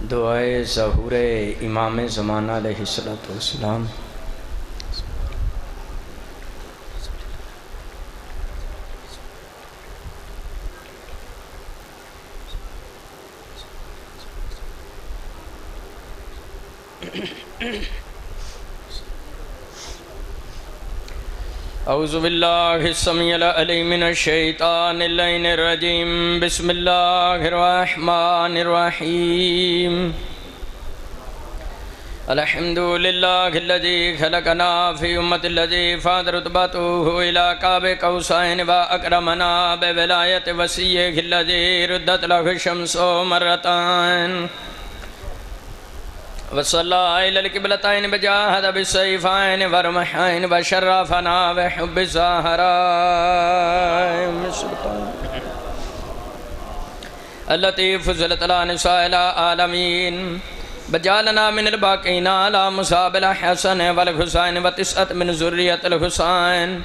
دعائے ظہور امام زمانہ علیہ السلام اعوذ باللہ السمیع العلیم من الشیطان اللین الرجیم بسم اللہ الرحمن الرحیم الحمد للہ الذي خلقنا في امت الذي فاد رتبته الى قاب قوسين واكرمنا بولایت وسیع الذي ردت له الشمس مرتان. وصلى إلى القبلتين بجاهد بالسيفين ورمحين وشرفنا بحب الزهراء التي فزلت على نساء العالمين بجالنا من الباقين على مصاب الحسن والحسين وتسعة من ذرية الحسين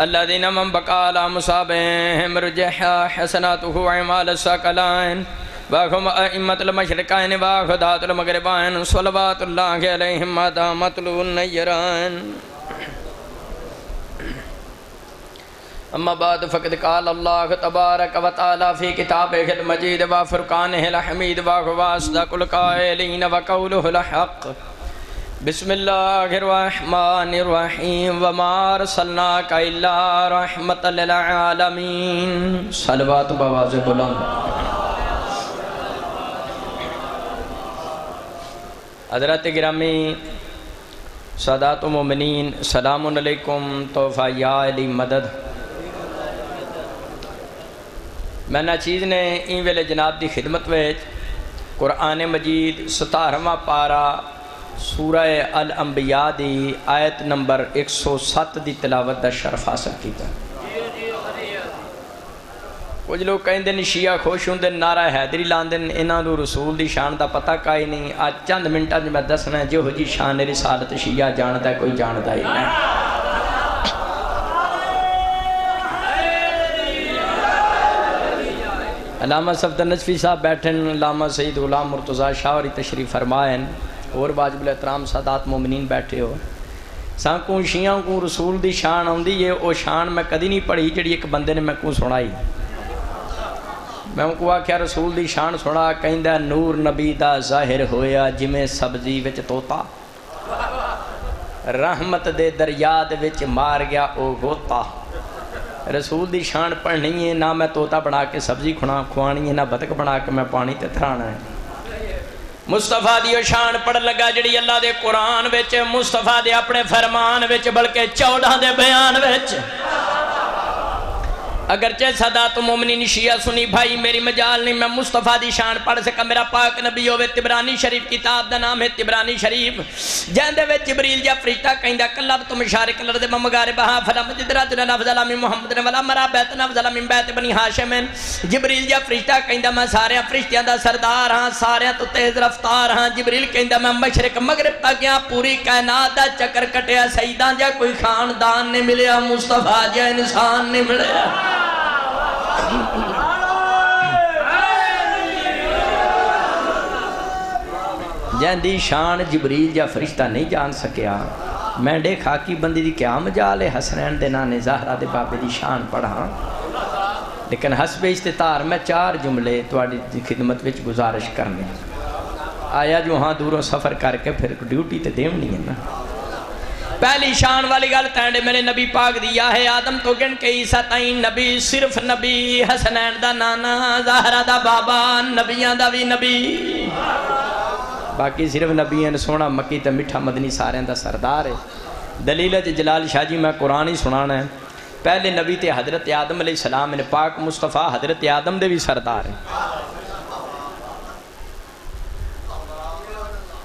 الذين من بقى على مصابهم رجح حسناته عمال الساقلين واخم ائمت المشرقین واخدات المغربین، صلوات اللہ علیہم مادامت النیران. اما بعد، فقد قال اللہ تبارک و تعالی فی کتابہ المجید و فرقانہ الحمید و واصدق القائلین و قولہ الحق. بسم اللہ الرحمن الرحیم وما ارسلناک الا رحمت للعالمین. صلوات بواز بلند. حضرت گرامی، سادات و مومنین سلام علیکم توفہ یا علی مدد۔ میں نا چیز نے این ویلے جناب دی خدمت ویچ قرآن مجید ستارہمہ پارا سورہ الانبیاء دی آیت نمبر ایک سو ست دی تلاوت دا شرف حاصل کی تھا کچھ لوگ کہیں دن شیعہ خوش ہوں دن نعرہ حیدری لان دن انہاں دو رسول دی شان دا پتہ کائی نہیں۔ آج چند منٹا جو میں دسنا ہے جو ہو جی شان رسالت شیعہ جانتا ہے، کوئی جانتا ہی نہیں۔ علامہ صفدر نجفی صاحب بیٹھن، علامہ سید غلام مرتضی شاوری تشریف فرمائن۔ اور واجب الاحترام سادات مومنین بیٹھے ہو۔ سانکوں شیعہ کو رسول دی شان ہوں دی یہ او شان میں کدی نہیں پڑھی، جڑی ایک بندے نے میں کو سنائی۔ میں ان کو آکھیا رسول دی شان سنا کہیں دا نور نبی دا ظاہر ہویا جمیں سبزی وچ توتا رحمت دے دریاد وچ مار گیا او گوتا رسول دی شان پڑھنی ہے نہ میں توتا بنا کے سبزی کھنا کھوانی ہے نہ بتک بنا کے میں پانی تے تھرانا ہے مصطفیٰ دیو شان پڑھ لگا جڑی اللہ دے قرآن وچ مصطفیٰ دے اپنے فرمان وچ بلکہ چودہ دے بیان وچ اگرچہ سادات مومنین شیعہ سنی، بھائی میری مجال نہیں، میں مصطفیٰ دی شان پڑھ سکا، میرا پاک نبی ہوئے تبرانی شریف، کتاب دا نام ہے تبرانی شریف۔ جہندے وے جبریل جا فرشتہ کہیں دا کلب تم شارک لرد ممگار بہا فلا مجد راتنا نفضل من محمد ولا مرا بیت نفضل من بیت بنی حاشم جبریل جا فرشتہ کہیں دا میں سارے فرشتیاں دا سردار ہاں سارے تو تیز رفتار ہاں۔ جبریل کہیں دا میں مشرق مغرب تک یہاں پوری کائنات دا چکر کٹیا سیدان جا کوئی خاندان نے ملیا، مصطفیٰ جا انسان نے ملیا۔ جہندی شان جبریل جا فرشتہ نہیں جان سکیا میں دے خاکی بندی دی کیا مجال ہے حسنین دے نانے زہرہ دے بابے دی شان پڑھا لیکن حسب استطار میں چار جملے توڑی خدمت وچ گزارش کرنے آیا جو ہاں دوروں سفر کر کے پھر ڈیوٹی تے دیم نہیں ہے نا پہلی شان والی گل تینڈے میرے نبی پاک دیا ہے آدم تو گن کے عیسیٰ تائین نبی صرف نبی حسنین دا نانا زہرہ دا بابا نبیان دا بھی نبی باقی صرف نبی ہیں سونا، مکی تے مٹھا مدنی سارے دا سردار ہے۔ دلیل جی جلال شاہ جی میں قرآن ہی سنانا ہے۔ پہلے نبی تے حضرت آدم علیہ السلام نے، پاک مصطفیٰ حضرت آدم دے بھی سردار ہیں۔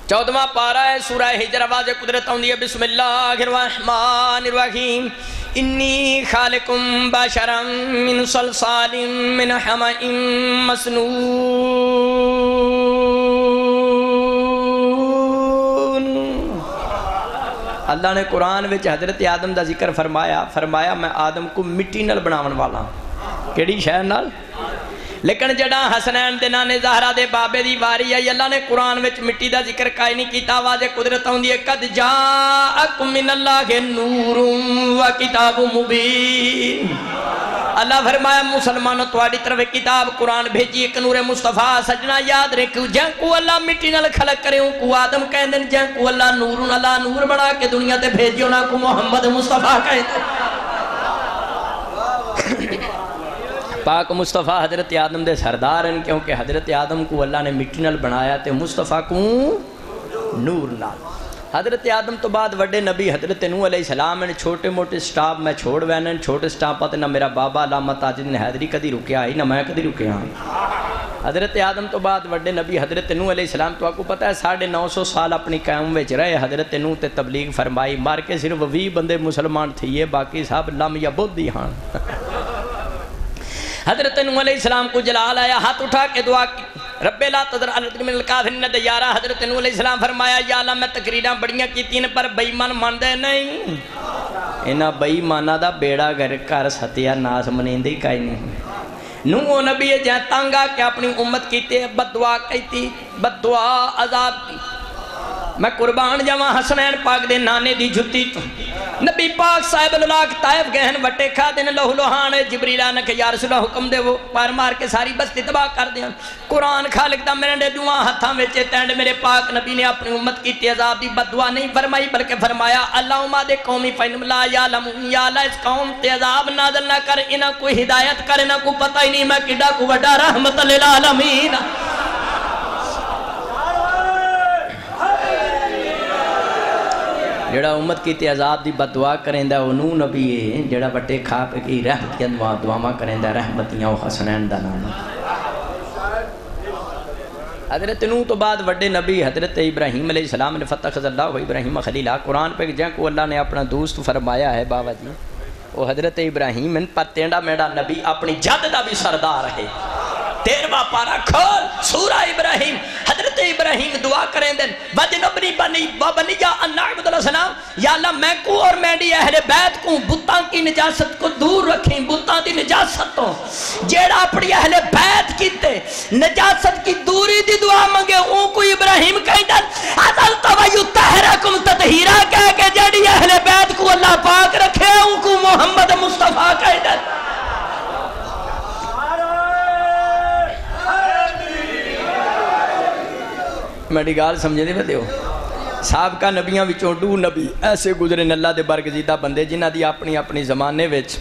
چودواں پارا ہے، سورہ ہجر، آواز قدرت آؤں ہے، بسم اللہ الرحمن الرحیم۔ انی خالقم بشرم من صلصال من حمئم مسنون۔ اللہ نے قرآن وچ حضرت آدم دا ذکر فرمایا فرمایا میں آدم کو مٹی نل بناون والا کیڑی شہر نال؟ لیکن جڑا حسنین دے نانے زہرہ دے بابے دی واری ہے اللہ نے قرآن وچ مٹی دا ذکر کائی نہیں کیتا، واضح قدرت ہوں دیئے قد جاءکم من اللہ نور و کتاب مبین۔ اللہ فرمایا، مسلمانوں تواری طرف کتاب قرآن بھیجی، ایک نور مصطفیٰ، سجنا یاد رکھو جن کو اللہ مٹی نال خلق کرے ہوں کو آدم کہیں دن جن کو اللہ نور اللہ نور بڑھا کے دنیا تے بھیجیو نا کو محمد مصطفیٰ کہیں دن پاک مصطفیٰ حضرت آدم دے سردار ہیں، کیونکہ حضرت آدم کو اللہ نے مٹی نال بنایا تے مصطفیٰ کو نور نال۔ حضرت آدم تو بعد وڈے نبی حضرت نو علیہ السلام ہیں چھوٹے موٹے سٹاپ میں چھوڑ وینے چھوٹے سٹاپ پاتے نہ میرا بابا علامہ تاجد نے حیدری کدی رکیا ہی نہ میں کدی رکیا ہوں حضرت آدم تو بعد وڈے نبی حضرت نو علیہ السلام تو آپ کو پتہ ہے ساڑھے نو سو سال اپنی قیام وچ رہے، حضرت نو تے تبلیغ فرمائی، مار کے صرف وی بندے مسلمان تھیے، باقی صاحب لم یا بود دی ہاں۔ حضرت نو علیہ السلام کو جلال آیا، ہاتھ اٹھا کے دعا کی۔ رب لا تذر علت من الکافرین دیارہ حضرت نو علیہ السلام فرمایا، یا اللہ میں تقریرہ بڑیاں کی تین پر بیمان مان دے نہیں۔ انہا بیمانہ دا بیڑا گر کر ستیا ناس منین دی کائی نہیں۔ نو نبی جہاں تانگا کہ اپنی امت کیتے بدعا کہتی بدعا عذاب کی میں قربان جاواں حسنین پاک دے نانے دی جھتی تو۔ نبی پاک صاحب اللہ طائف گہن وٹے کھا دین لہو لوہان جبریل آنے کہ یا رسول اللہ حکم دے وہ، پار مار کے ساری بستی تباہ کر دیں قرآن خالق دا میرے نے دعا ہتھاں وچے تینڈ میرے پاک نبی نے اپنی امت کی تیزاب دی بدعا نہیں فرمائی، بلکہ فرمایا، اللہم دے قومی فینم لا یا لم یا اللہ اس قوم تیزاب نازل نہ کر، انہاں کوئی ہدایت کر، انہاں کو پتہ ہی نہیں میں کڈا کو وڈا رحمت للعالمین۔ جڑا امت کی تیزاب دی بدعا کریں دا انہوں نبی ہے، جڑا بٹے کھا پہ کی رحمتیاں دعا دعا کریں دا رحمتیاں و حسنین دا نام حضرت نو تو بعد وڈے نبی حضرت ابراہیم علیہ السلام نے فتح خضر اللہ و ابراہیم خلیلہ، قرآن پہ جن کو اللہ نے اپنا دوست فرمایا ہے بابا جی وہ حضرت ابراہیم ان پر تینڈا میڈا نبی اپنی جد دا بھی سردار ہے۔ تیروا پارا کھول، سورہ ابراہیم حضرت ابراہیم دعا کریں دن۔ وجنبنی بنی وبنی یا انعبد اللہ سلام یا اللہ میں کو اور میں دی اہل بیت کو بتاں کی نجاست کو دور رکھیں، بتاں دی نجاست تو۔ جیڑا اپنی اہل بیت کیتے، نجاست کی دوری دی دعا منگے اون کو ابراہیم کہیں دن ازل تویو تحرکم تطہیرہ کہہ کے جیڑی اہل بیت کو اللہ پاک رکھے اون کو محمد مصطفیٰ کہیں دن میری گال سمجھے دے بتے ہو سابقہ نبیاں وچوں دو نبی ایسے گزرے اللہ دے برگزیدہ بندے جنہ دی اپنی اپنی زمانے وچ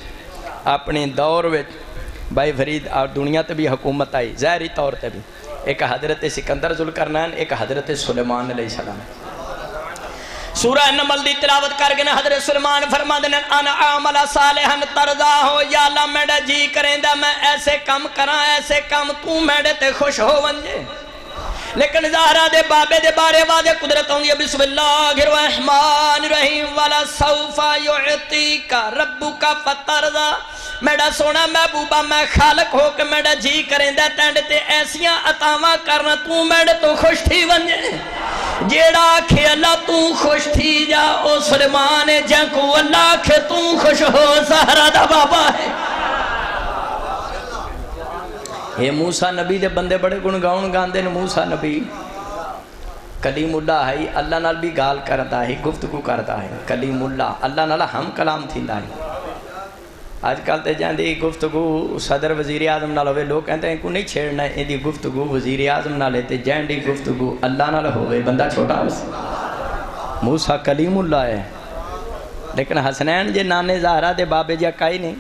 اپنی دور وچ بھائی فرید، اور دنیا تے بھی حکومت آئی، ظاہری طور تے بھی۔ ایک حضرت سکندر ذوالقرنین ایک حضرت سلیمان علیہ السلام۔ سورہ نمل دی تلاوت کر گئے حضرت سلیمان فرما دینے انا عامل صالحا ترضا ہو یا اللہ میڈا جی کریں دا میں ایسے کم کراں، ایسے کم تو میڈے تے خوش ہو ونجے لیکن زہرہ دے بابے دے بارے وعدے قدرت ہوں گے بسم اللہ الرحمن الرحیم، والا سوفا یعطی کا ربو کا فترزا میڈا سونا محبوبہ، میں خالق ہو کہ میڈا جی کریں دے تینڈ تے ایسیاں عطاواں کرنا، تو میڈا تو خوش تھی ونجے۔ جیڑا آکھے اللہ تو خوش تھی جا، او سلمان جن کو اللہ آکھے تو خوش ہو زہرہ دا بابا ہے۔ یہ موسیٰ نبی دے بندے بڑے گنگاؤن گاندے نے موسیٰ نبی۔ کلیم اللہ ہے، اللہ نال بھی گال کرتا ہے، گفتگو کرتا ہے۔ کلیم اللہ اللہ نال ہم کلام تھی ہے۔ آج کل تے جان دی گفتگو صدر وزیر اعظم نال ہوئے لوگ کہتے ہیں، کو نہیں چھیڑنا ہے دی گفتگو وزیر اعظم نال تے جان دی گفتگو اللہ نال ہوئے بندہ چھوٹا ہو موسیٰ کلیم اللہ ہے۔ لیکن حسنین جے نانے زہرہ دے بابے جا کائی نہیں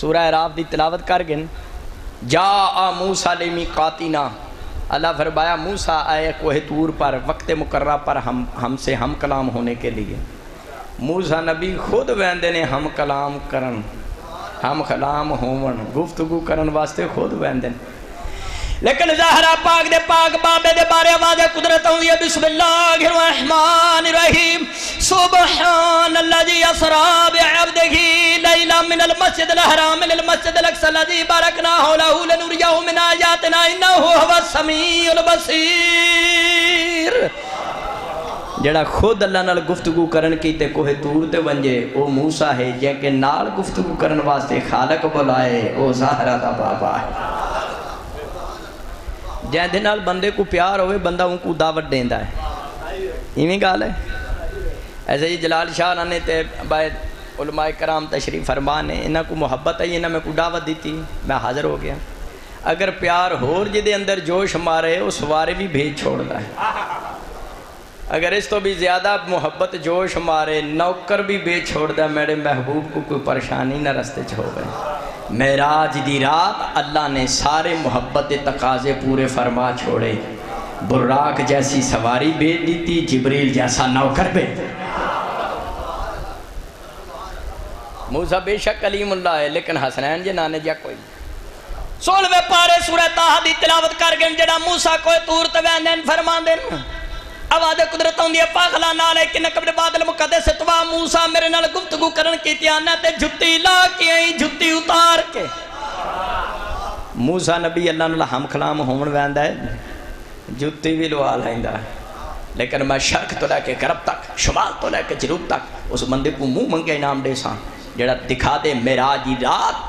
سورہ راف دی تلاوت کر گن جا موسا لیمی قاتینا اللہ فرمایا موسا آئے کوہ طور پر، وقت مقررہ پر ہم ہم سے ہم کلام ہونے کے لیے۔ موسا نبی خود ویندے نے، ہم کلام کرن، ہم کلام ہون گفتگو کرن واسطے خود ویندے لیکن ظاہرہ پاک دے پاک بابے دے بارے آواز قدرت ہوں یہ بسم اللہ الرحمن الرحیم۔ سبحان اللہ جی اسرا بعبدہی لیلہ من المسجد الحرام، من المسجد الاقصى الذي باركناه له لنريه من آياتنا انه هو السميع البصير جڑا خود اللہ نال گفتگو کرن کی تے کوہ تور تے ونجے، او موسیٰ ہے جن کے نال گفتگو کرن واسطے خالق بلائے، او ظاہرہ دا بابا ہے۔ جہدے نال بندے کو پیار ہوئے، بندہ ان کو دعوت دیندا ہے۔ ایویں گال ہے۔ ایسے جی جلال شاہ نے تے باید علماء کرام تشریف فرما نے انہاں کو محبت ہے انہاں میں کو دعوت دیتی، میں حاضر ہو گیا۔ اگر پیار ہور جدے اندر جوش مارے، اس وارے بھی بھیج چھوڑتا ہے۔ اگر اس تو بھی زیادہ محبت جوش مارے، نوکر بھی بے چھوڑ دا میرے محبوب کو کوئی پریشانی نہ رستے چھو گئے۔ میراج دی رات اللہ نے سارے محبت تقاضے پورے فرما چھوڑے۔ براک جیسی سواری بیٹ دیتی، جبریل جیسا نوکر بیٹ موسیٰ بے شک کلیم اللہ ہے، لیکن حسنین جی نانے جا کوئی۔ سولوے پارے سورہ تاہا دی تلاوت کر گئن جڑا موسیٰ کوئی تور توینین فرمان دین آواز قدرت ہوندی ہے پاخلا نالے کہ نکبر بادل مقدس توا موسیٰ میرے نال گفتگو کرن کی تیانا تے جھتی لا کے آئی جھتی اتار کے۔ موسیٰ نبی اللہ نال ہم کلام ہومن ویندہ ہے، جھتی بھی لوا لائندہ ہے۔ لیکن میں شرک تو لے کے غرب تک، شمال تو لے کے جنوب تک، اس بندے کو منہ منگے انعام دے سان جڑا دکھا دے میراجی رات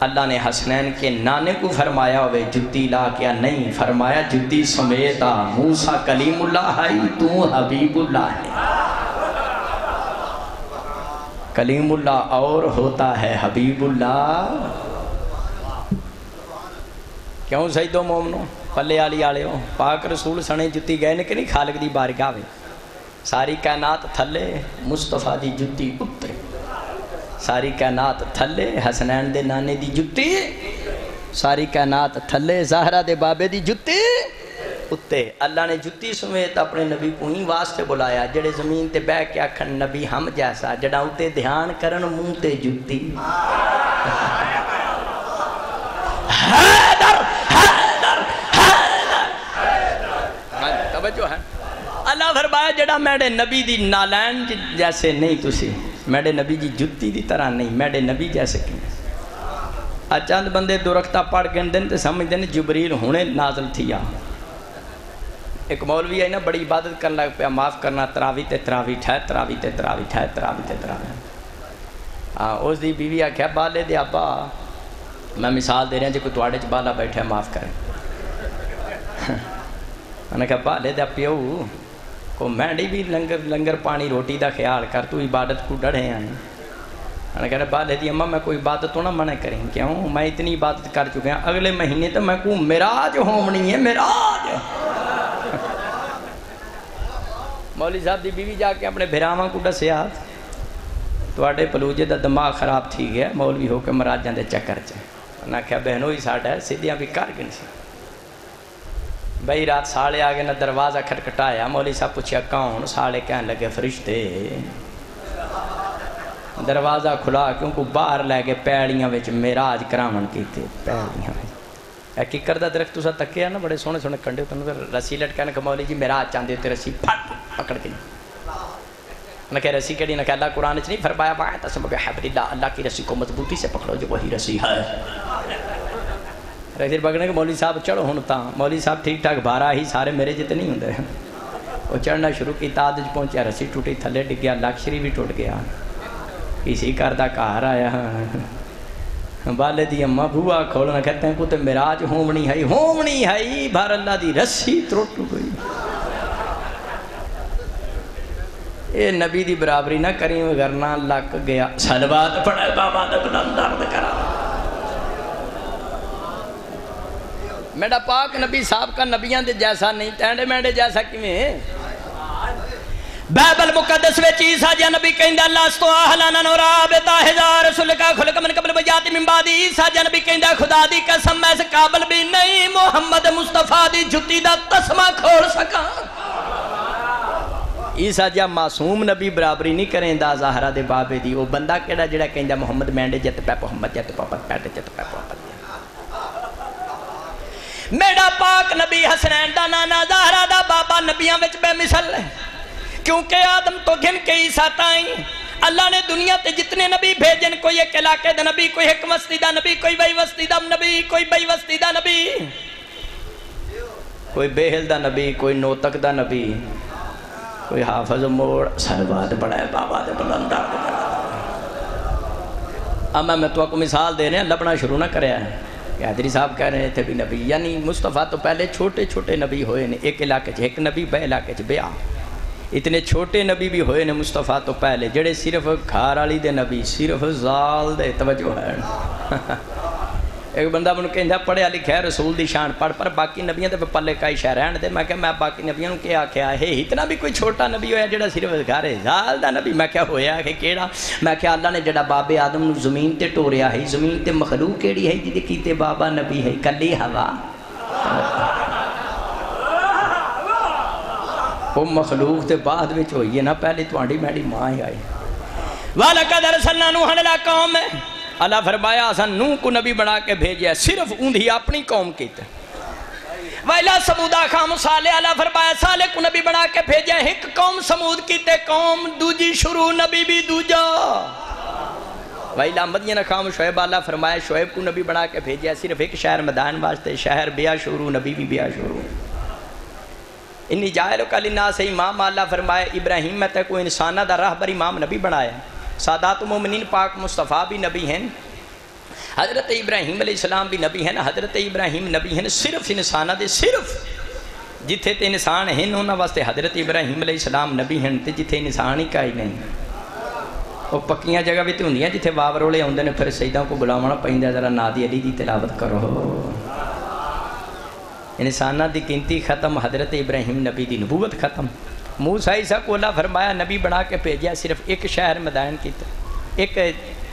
اللہ نے حسنین کے نانے کو فرمایا ہوئے جتی لا کیا نہیں، فرمایا جتی سمیتا موسیٰ کلیم اللہ ہے تو حبیب اللہ ہے۔ کلیم اللہ اور ہوتا ہے حبیب اللہ۔ کیوں سہی دو مومنو؟ پلے آلی آلے ہو پاک رسول سنے جتی گئے نے کہ نہیں؟ خالق دی بارگاہ میں۔ ساری کائنات تھلے، مصطفیٰ دی جتی اترے ساری کائنات تھلے، حسنین دے نانے دی جتی، ساری کائنات تھلے زہرہ دے بابے دی جتی اتے۔ اللہ نے جتی سمیت اپنے نبی کو ہی واسطے بلایا، جڑے زمین تے بے کے آکھن، نبی ہم جیسا، جڑا اتے دھیان کرن، منہ تے جتی۔ حیدر حیدر حیدر۔ توجہ ہے۔ اللہ فرمایا، جڑا میرے نبی دی نالین جیسے نہیں تسی۔ میرے نبی جی جتی دی طرح نہیں میرے نبی جیسے کی چند بندے دو رکھتا پڑھ گئے دن تے سمجھ دن جبریل ہونے نازل تھیا ایک مولوی ہے نا، بڑی عبادت کرنا لگ پیا، معاف کرنا، تراوی تے تراوی ٹھائے، تراوی تے تراوی ٹھائے، تراوی تے تراوی۔ ہاں اس دی بیوی آکھیا، بالے دے ابا میں مثال دے رہا جی کوئی تواڑے چ بالا بیٹھے معاف کریں میں نے کہا، بالے دے پیو کو مینڈی بھی لنگر لنگر پانی روٹی دا خیال کر تو عبادت کو ڈڑھے ہیں میں نے کہا بالے دی اماں میں کوئی عبادت تو نہ منع کریں کیوں میں اتنی عبادت کر چکے ہیں اگلے مہینے تو میں کو میراج ہومنی ہے میراج مولی صاحب دی بیوی جا کے اپنے بھراواں کو ڈسیا تواڈے پلوجے دا دماغ خراب تھی گیا مولوی ہو کے مراجاں دے چکر چ نہ کہا بہنوں ہی ساڈا ہے سیدھیاں بھی کر گن سی بھائی رات سالے آگے نہ دروازہ کھٹکھٹایا مولی صاحب پوچھا کون سالے کہنے لگے فرشتے دروازہ کھلا کیونکہ باہر لے کے پیڑیاں وچ میراج کرامن کیتے پیڑیاں وچ اے ککر دا درخت تسا تکیا نا بڑے سونے سونے کنڈے تنوں رسی لٹکانے کہ مولی جی میراج چاندے تے رسی پھٹ پکڑ کے نہ کہ رسی کڑی نہ کہ اللہ قرآن چ نہیں فرمایا بایا تسم کہ اللہ کی رسی کو مضبوطی سے پکڑو جو وہی رسی ہے رسی پکڑنے کے مولوی صاحب چڑھو ہن تا مولوی صاحب ٹھیک ٹھاک بارہ ہی سارے میرے جتے نہیں ہوندے وہ چڑھنا شروع کی تاد پہنچیا، رسی ٹوٹی، تھلے ڈگ گیا لاکشری بھی ٹوٹ گیا۔ کسی کر دا کار آیا۔ بالے دی اماں بھوا کھولنا کہتے ہیں کو تے میراج ہومنی ہے ہومنی ہے بھر اللہ دی رسی ترٹ گئی۔ اے نبی دی برابری نہ کریں وگرنا لک گیا۔ سلوات پڑھے، بابا دے بلند درد کرا میرا پاک نبی صاحب کا نبیان دے جیسا نہیں تینڈے میڈے جیسا کیویں؟ بائبل مقدس وچ عیسیٰ جا نبی کہندا اللہ استو اہلانا نورا بتا ہزار رسول کا خلق من قبل بجاتی من بعد عیسیٰ جا نبی کہندا خدا دی قسم، میں اس قابل بھی نہیں محمد مصطفیٰ دی جتی دا تسمہ کھول سکا عیسیٰ جا معصوم نبی برابری نہیں کریں دا زہرہ دے بابے دی، وہ بندہ کیڑا جڑا کہندا محمد مینڈے جت پہ، محمد جت پاپت پیٹے جت پہ، محمد میرا پاک نبی حسنین دا نانا زہرہ دا بابا نبیاں وچ بے مثل ہے۔ کیونکہ آدم تو گھن کے عیسیٰ تائیں اللہ نے دنیا تے جتنے نبی بھیجن، کوئی ایک علاقے دا نبی، کوئی ایک وسطی دا نبی، کوئی بئی وسطی دا نبی، کوئی بئی وسطی دا نبی۔ کوئی بیہل دا نبی، کوئی نوتک دا نبی۔ کوئی حافظ موڑ، سرباد بڑا ہے، بابا دے بلندہ۔ اما میں تو کو مثال دے رہے ہیں لبنا شروع نہ کریا ہے کہ صاحب کہہ رہے تھے بھی نبی یعنی مصطفیٰ تو پہلے چھوٹے چھوٹے نبی ہوئے نے، ایک علاقے چھے ایک نبی، بے علاقے چ بیا اتنے چھوٹے نبی بھی ہوئے نے مصطفیٰ تو پہلے، جڑے صرف گھر والی دے نبی، صرف زال دے، توجہ ہے۔ ایک بندہ منو کہندا پڑھیا لکھیا رسول دی شان پڑھ پر باقی نبیوں تے پلے کئی شے رہن دے میں کہ میں باقی نبیوں نو کیا آکھیا ہے اتنا بھی کوئی چھوٹا نبی ہویا جڑا صرف گھر زال دا نبی میں کیا ہویا کہ کیڑا میں کہ اللہ نے جڑا بابے آدم نو زمین تے ٹوریا ہے زمین تے مخلوق کیڑی ہے جدی کیتے بابا نبی ہے کلی ہوا وہ مخلوق تے بعد وچ ہوئی ہے نا پہلے تواڈی میری ماں ہی آئی وَلَقَدْ أَرْسَلْنَا نُوحًا إِلَىٰ قَوْمِهِ اللہ فرمایا، اساں نوح کو نبی بنا کے بھیجیا، صرف اوندھی اپنی قوم کیتے۔ وَإِلَىٰ سَمُودَ أَخَاهُمْ صَالِحًا اللہ فرمایا، صالح کو نبی بنا کے بھیجیا، ایک قوم سمود کیتے، قوم دوجی شروع، نبی بھی دوجا۔ وَإِلَىٰ مدین أَخَاهُمْ شعیب، اللہ فرمایا، شعیب کو نبی بنا کے بھیجیا، صرف ایک شہر مدان واسطے، شہر بیا شروع، نبی بھی بیا شروع۔ انی جائلو کا لناس، امام، اللہ فرمایا، ابراہیم میں تے کوئی انسانہ دا رہبر امام نبی بنایا۔ سادات مومنین پاک مصطفیٰ بھی نبی ہیں۔ حضرت ابراہیم علیہ السلام بھی نبی ہیں۔ حضرت ابراہیم نبی ہیں، صرف انسانہ دے صرف۔ جتھے تے انسان ہیں انہوں واسطے حضرت ابراہیم علیہ السلام نبی ہیں تے جتھے انسان ہی کائی نہیں وہ پکیاں جگہ بھی تے ہوندیاں جتھے واورولے ہوندے نے، پھر سیداں کو بلاونا پیندا ذرا نادی علی دی تلاوت کرو۔ انسانہ دی گنتی ختم حضرت ابراہیم نبی دی نبوت ختم۔ موسیٰ عیسیٰ کو اللہ فرمایا، نبی بنا کے بھیجیا صرف ایک شہر مدائن کیتے۔ ایک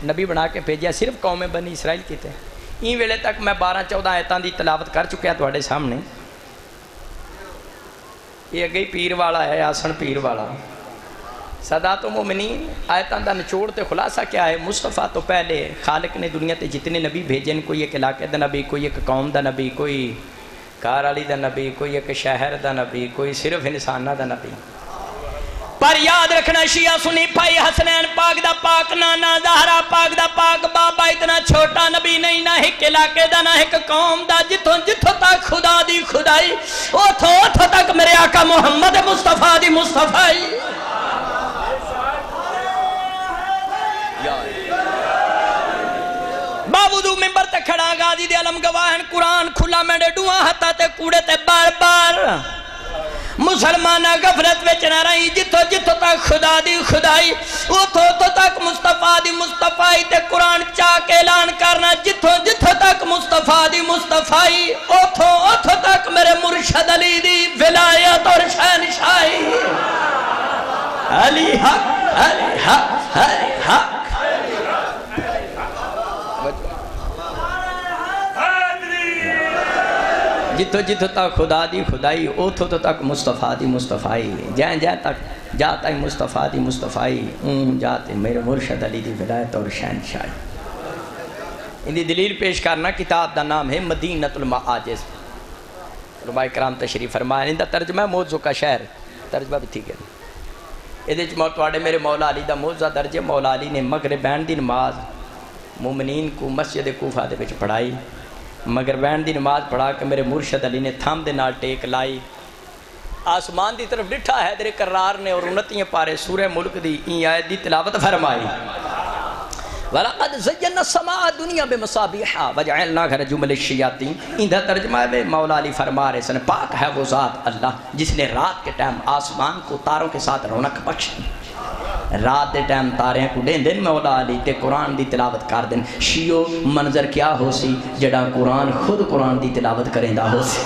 نبی بنا کے بھیجیا صرف قوم بنی اسرائیل کیتے۔ این ویلے تک میں بارہ چودہ آیتان دی تلاوت کر چکیا تواڈے سامنے۔ یہ اگئی پیر والا ہے آسن پیر والا۔ صدا تو مومنین آیتان دا نچوڑ تے خلاصہ کیا ہے؟ مصطفیٰ تو پہلے، خالق نے دنیا تے جتنے نبی بھیجن کوئی ایک علاقے دا نبی، کوئی ایک قوم دا نبی، کوئی کار علی دا نبی کوئی ایک شہر دا نبی کوئی صرف انسانہ دا نبی پر یاد رکھنا شیعہ سنی پائی حسنین پاک دا پاک نانا زہرا پاک دا پاک بابا اتنا چھوٹا نبی نہیں نہ ایک علاقے دا نہ ایک قوم دا جتوں جتوں تک خدا دی خدائی اوتھو اوتھو تک میرے آقا محمد مصطفیٰ دی مصطفیٰ کھڑا غازی جی دے علم گواہن قرآن کھلا میڈے ڈوہاں ہتا تے کوڑے تے بار بار۔ مسلمانہ غفرت وچ نہ رہی جتو جتو تک خدا دی خدائی اتھو تو تک مصطفیٰ دی مصطفیٰ تے قرآن چاک اعلان کرنا جتو جتو تک مصطفیٰ دی مصطفیٰ اتھو اتھو تک میرے مرشد علی دی ولایت اور شہنشاہی۔ علی حق علی حق علی حق۔ جتو جتو تک خدا دی خدائی، اوتھو تو تک مصطفیٰ دی مصطفیٰی جائیں جائیں تک جاتا ہی مصطفیٰ دی مصطفیٰی اون جاتے میرے مرشد علی دی ولایت اور شہنشاہی ان دی دلیل پیش کرنا کتاب دا نام ہے مدینت المعاجز۔ علماء کرام تشریف فرمائے، ان دا ترجمہ ہے موضوع کا شہر، ترجمہ بھی ٹھیک ہے۔ یہ موتواڑے میرے مولا علی دا موضوع درجے مولا علی نے مغربین دی نماز مومنین کو مسجد کوفہ دے بچ پڑھائی۔ مگر بین دی نماز پڑھا کے میرے مرشد علی نے تھام دے نال ٹیک لائی۔ آسمان دی طرف ڈٹھا ہے در کرار نے اور انتیاں پارے سورہ ملک دی این آیت دی تلاوت فرمائی۔ وَلَقَدْ زَيَّنَّ السَّمَاءَ دُنیا بِمَصَابِحَا وَجَعَلْنَا گھر جمل الشیاطین اندھا ترجمہ ہے مولا علی فرما رہے سن، پاک ہے وہ ذات اللہ جس نے رات کے ٹائم آسمان کو تاروں کے ساتھ رونق بخش دی رات دے ٹائم تارے کو دین دن مولا علی تے قرآن دی تلاوت کر دین۔ شیو، منظر کیا ہو سی جڑا قرآن خود قرآن دی تلاوت کریں دا ہو سی؟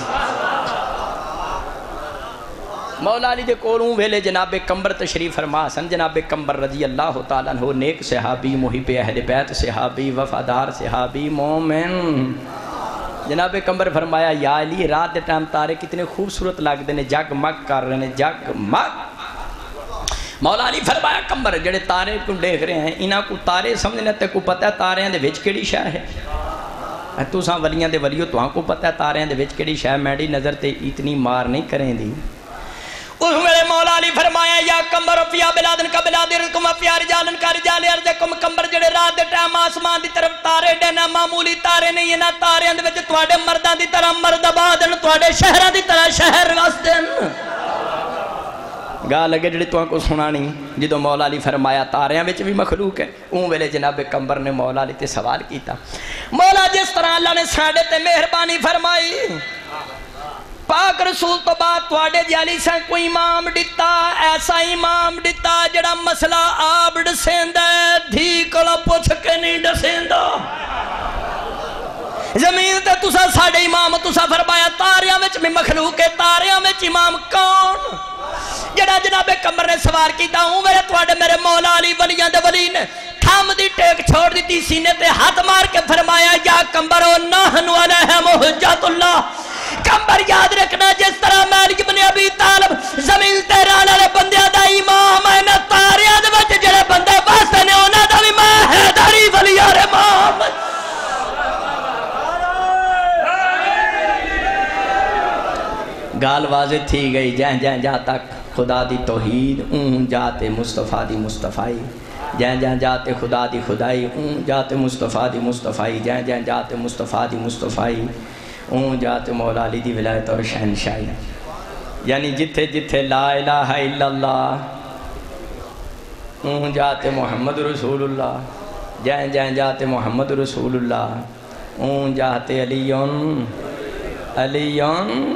مولا علی دے کولوں ویلے جناب کمبر تشریف فرما سن۔ جناب کمبر رضی اللہ تعالیٰ عنہ نیک صحابی، محب اہل بیت صحابی، وفادار صحابی، مومن۔ جناب کمبر فرمایا، یا علی، رات دے ٹائم تارے کتنے خوبصورت لگ دے نے۔ جگ مگ کر رہے ہیں جگ مگ۔ مولا علی فرمایا، کمبر جڑے تارے کو دیکھ رہے ہیں، انہاں کو تارے سمجھنے تے کو پتہ ہے تارے ہیں دے وچ کیڑی شے ہے؟ تو ساں ولیاں دے ولیو تو کو پتہ ہے تارے ہیں دے وچ کیڑی شے میری نظر تے اتنی مار نہیں کریں دی۔ اس میرے مولا علی فرمایا، یا کمبر فیا بلادن کا بلاد رکم فیا رجالن کا رجال ارجکم کمبر جڑے رات دے ٹائم آسمان دی طرف تارے ڈینا معمولی تارے نہیں، نہ تارے اندر وچ تواڈے مرداں دی طرح مرد آبادن، تواڈے شہراں دی طرح شہر واسدن گال لگے جڑی تو کو سنا نہیں جدو مولا علی فرمایا، تاریاں وچ بھی مخلوق ہے۔ اون ویلے جناب کمبر نے مولا علی تے سوال کیتا۔ مولا جس طرح اللہ نے ساڈے تے مہربانی فرمائی، پاک رسول تو بعد تواڈے جالی سا کوئی امام ڈتا ایسا امام ڈتا جڑا مسئلہ آپ ڈسیندا ہے، دھی کلا پوچھ کے نہیں ڈسیندا۔ زمین تے تسا ساڈے امام تسا فرمایا، تاریاں وچ بھی مخلوق ہے، تاریاں وچ امام کون؟ جڑا جناب کمر نے سوار کیتا ہوں میرے تواڈے میرے مولا علی ولیاں دے ولی نے تھام دی ٹیک چھوڑ دیتی، سینے تے ہاتھ مار کے فرمایا، یا کمبرو نحن علیہم حجت اللہ کمبر یاد رکھنا، جس طرح مالک بن ابی طالب زمین تے ران والے بندیاں دا امام ہے، نہ تاریاں دے وچ جڑے بندے واسطے نے، انہاں دا بھی میں حیدری ولی اور امام۔ گال واضح تھی گئی، جہاں جہاں جہاں تک۔ خدا دی توحید، اون جاتے مصطفیٰ دی مصطفیٰ۔ جہاں جہاں جاتے خدا دی خدائی، اون جاتے مصطفیٰ دی مصطفیٰ۔ جہاں جہاں جاتے مصطفیٰ دی مصطفیٰ، اون جاتے مولا علی دی ولایت اور شہنشاہی۔ یعنی جتھے جتھے لا الہ الا اللہ، اون جاتے محمد رسول اللہ۔ جہاں جہاں جاتے محمد رسول اللہ، اون جاتے علیون علیون۔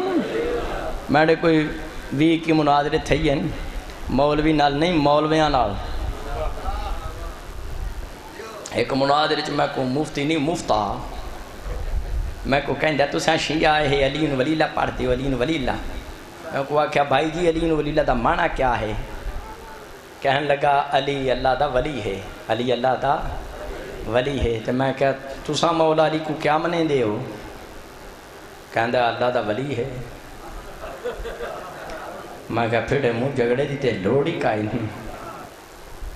میرے کوئی وی کی مناظرے تھے ہیں مولوی نال نہیں مولویاں نال ایک مناظرے چ میں کو مفتی نہیں مفتا میں کو کہندا تساں شیعہ ہے علی ولی اللہ پڑھتے ہو علی ولی اللہ میں کو آخیا بھائی جی علی ولی اللہ دا معنی کیا ہے کہن لگا علی اللہ دا ولی ہے علی اللہ دا ولی ہے تو میں کہا تساں مولا علی کو کیا منے دے ہو کہندا اللہ دا ولی ہے میں کہا پھر منہ جگڑے دیتے لوڑی کائی نہیں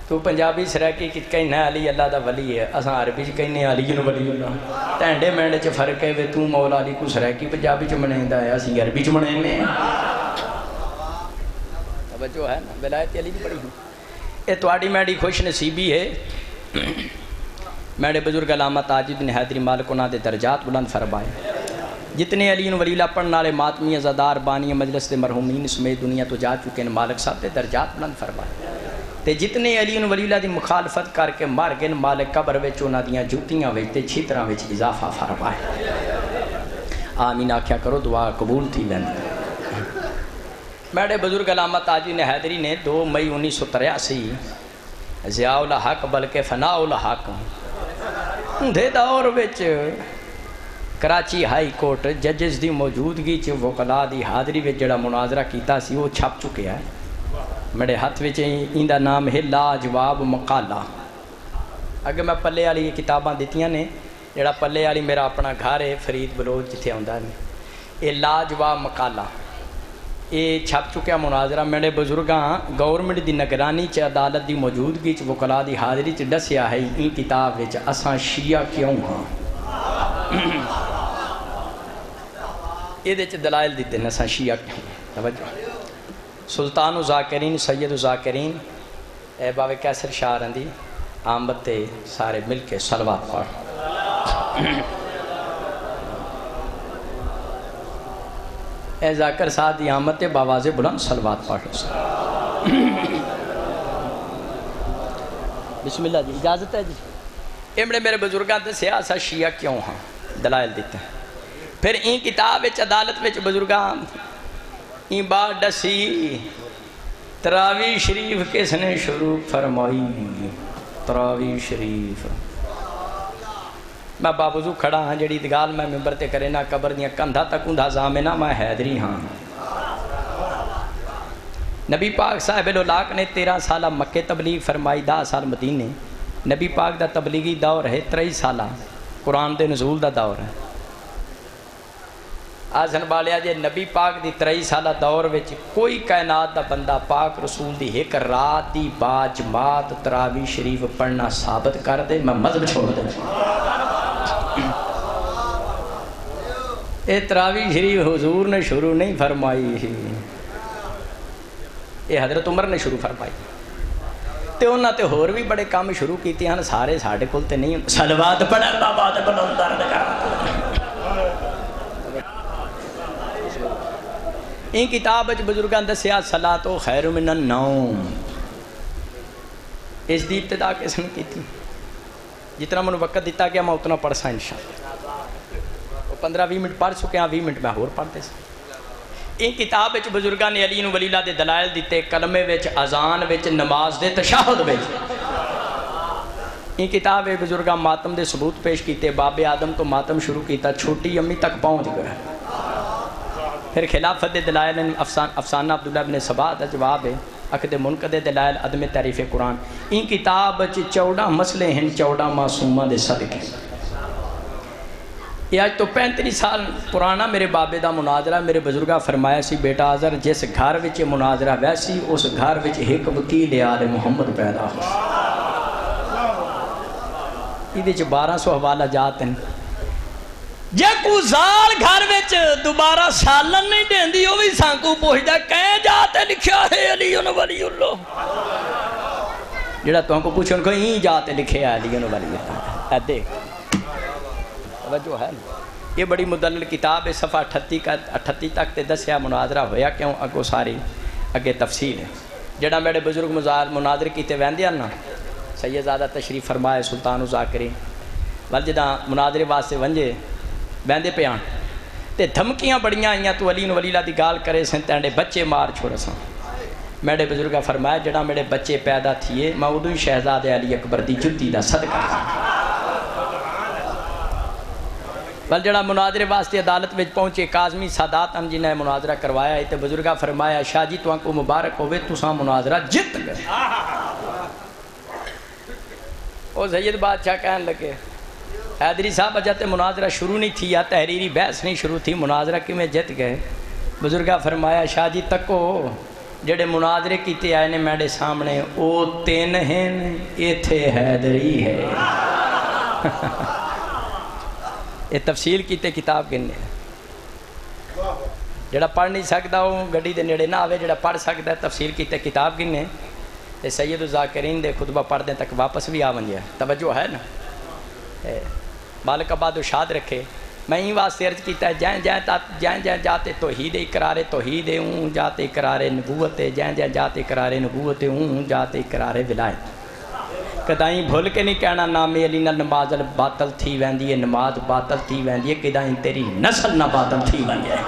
تو پنجابی سرکی کی کہنا علی اللہ دا ولی ہے اساں عربی چ کہنے علی نو ولی اللہ ٹینڈے مینڈے چ فرق ہے وے تو مولا علی کو سرکی پنجابی چ منیندا ہے اسی عربی چ منینے توجہ ہے نا ولایت علی دی پڑھی ہوں اے تواڈی میڈی خوش نصیبی ہے میرے بزرگ علامہ تاجد بن حیدری مالک انہاں دے درجات بلند فرمائے جتنے علی ولی اللہ پڑھنے والے ماتمی ازادار بانی مجلس دے مرحومین سمیت دنیا تو جا چکے ہیں، مالک صاحب دے درجات بلند فرمائے۔ تے جتنے علی ولی اللہ دی مخالفت کر کے مر گئے مالک قبر وچ انہاں دیاں جوتیاں وچ تے چھتراں وچ اضافہ فرمائے۔ آمین، آکھیا کرو، دعا قبول تھی ویندی میرے بزرگ علامہ تاجی نے حیدری نے دو مئی انیس سو تریاسی، ضیاء الحق بلکہ فناء الحق دے دور وچ کراچی ہائی کورٹ ججز دی موجودگی چ وکلا دی حاضری وچ جڑا مناظرہ کیتا سی، وہ چھپ چکے ہے۔ میرے ہاتھ وچ ایندا نام ہے لا جواب مقالہ۔ اگر میں پلے والی یہ کتاباں دتیاں نے، جڑا پلے والی میرا اپنا گھر ہے، فرید بلوچ، جتھے آندا ہے۔ یہ لا جواب مقالہ۔ یہ چھپ چکیا مناظرہ میرے بزرگاں، گورنمنٹ دی نگرانی چ، عدالت دی موجودگی چ وکلا دی حاضری چ دسیا ہے، این کتاب وچ اساں شیعہ کیوں ہاں؟ یہ دلائل دیتے ہیں شیعہ کیوں توجہ۔ سلطان و ذاکرین سید و ذاکرین اے باوے کیسر شاہ رندی آمبتے سارے مل کے سلوات پڑھ۔ اے ذاکر صاحب دی آمد باواز بلند سلوات پڑھ۔ بسم اللہ جی اجازت ہے جی؟ امڑے میرے بزرگاں تے سیاسہ شیعہ کیوں ہاں؟ دلائل دیتے ہیں۔ پھر این کتاب وچ، عدالت وچ بزرگاں این بات ڈسی۔ تراوی شریف کس نے شروع فرمائی؟ تراوی شریف۔ میں بابوزو کھڑا ہاں جڑی دگال میں ممبر تے کرے نا قبر دیا کندھا تک اندھا زامنہ، میں حیدری ہاں۔ نبی پاک صاحب الولاک نے تیرہ سالہ مکہ تبلیغ فرمائی دا سال مدینے۔ نبی پاک دا تبلیغی دور ہے ترئی سالہ۔ قرآن دے نزول دا دور ہے۔ آسن بالیا جے نبی پاک دی ترئی سالہ دور وچ کوئی کائنات دا بندہ پاک رسول دی ایک رات دی با جماعت تراوی شریف پڑھنا ثابت کر دے، میں مذہب چھوڑ دے اے تراوی شریف حضور نے شروع نہیں فرمائی۔ ہی اے حضرت عمر نے شروع فرمائی۔ تے انہاں تے ہور بھی بڑے کام شروع کیتے ہیں سارے ساڑھے کل تے نہیں سلوات پڑھن دا بات بلند درد کر این کتاب وچ بزرگاں دسیا صلاۃ و خیر من النوم اس دی ابتدا کس نے کی تھی جتنا من وقت دیتا گیا میں اتنا پڑھ سا انشاءاللہ وہ پندرہ بھی منٹ پڑھ چکے ہیں بھی منٹ میں اور پڑھتے سا کتاب وچ بزرگاں نے علی نو ولی اللہ دے دلائل دیتے کلمے وچ اذان وچ نماز دے تشہد وچ این کتاب بزرگاں ماتم دے ثبوت پیش کیتے باب آدم تو ماتم شروع کیتا چھوٹی امی تک پہنچ گئے پھر خلافت دے دلائل افسان افسانہ عبداللہ ابن سبا دا جواب ہے عقد منقد دلائل عدم تعریف قرآن این کتاب چ چوڑا مسئلے ہیں چوڑا معصومہ دے صدقے یہ آج تو پینتری سال پرانا میرے بابے دا مناظرہ میرے بزرگہ فرمایا سی، بیٹا آزر، جس گھر وچ مناظرہ ویسی، اس گھر وچ ایک وکیل آل محمد پیدا ہو۔ یہ چ بارہ سو حوالہ جات ہیں۔ جے کو زال گھر وچ دوبارہ سالن نہیں دیندی او بھی سانکو پوچھدا کہیں جاتے لکھیا ہے علی ولی اللہ۔ جڑا تو ہم کو پوچھن کو ہی جاتے لکھے ہے علی ولی اللہ۔ اے دیکھ۔ توجہ ہے۔ یہ بڑی مدلل کتاب ہے، صفحہ اٹھتی کا اٹھتی تک تے دسیا مناظرہ ہویا کیوں؟ اگو ساری اگے تفصیل ہے۔ جڑا میرے بزرگ مزار مناظر کیتے ویندے ہیں نا سیدزادہ تشریف فرمائے سلطان ذاکری ول جداں مناظرے واسطے ونجے، ویندے پیان تے دھمکیاں بڑیاں آئیاں، تو علی ولی اللہ دی گال کرے سن تینڈے بچے مار چھوڑ سن۔ میرے بزرگہ فرمایا جڑا میرے بچے پیدا تھیے میں ادو ہی شہزاد علی اکبر دی جدی دا صدقہ۔ بل جڑا مناظرے واسطے عدالت وچ پہنچے، کاظمی سادات ان جنہیں جی مناظرہ کروایا ہے تے بزرگہ فرمایا، شاہ جی تو کو مبارک ہوئے تو ساں مناظرہ جت گئے۔ او سید بادشاہ کہنے لگے، حیدری صاحب جاتے مناظرہ شروع نہیں تھی یا تحریری بحث نہیں شروع تھی، مناظرہ کی میں جت گئے؟ بزرگہ فرمایا، شاہ جی تکو، جڑے مناظرے کیتے آئے نے میرے سامنے، او تین ہیں، ایتھے حیدری ہے۔ یہ تفصیل کیتے کتاب گننے جڑا پڑھ نہیں سکتا وہ گڈی دے نیڑے نہ آوے، جڑا پڑھ سکتا ہے، تفصیل کیتے کتاب گننے تے سید الزاکرین دے خطبہ پڑھ دیں تک واپس بھی آون جائے توجہ ہے نا؟ مالک آباد و شاد رکھے۔ میں ہی واسطے عرض کیتا ہے، جائیں جائیں جائیں جائیں جاتے توحید اقرار توحید اون، جاتے اقرار نبوت، جائیں جائیں جاتے اقرار نبوت اون، جاتے اقرار ولایت۔ کدائیں بھول کے نہیں کہنا نام علی نہ نماز باطل تھی ویندی ہے نماز باطل تھی ویندی ہے کدائیں تیری نسل نہ باطل تھی ویندی ہے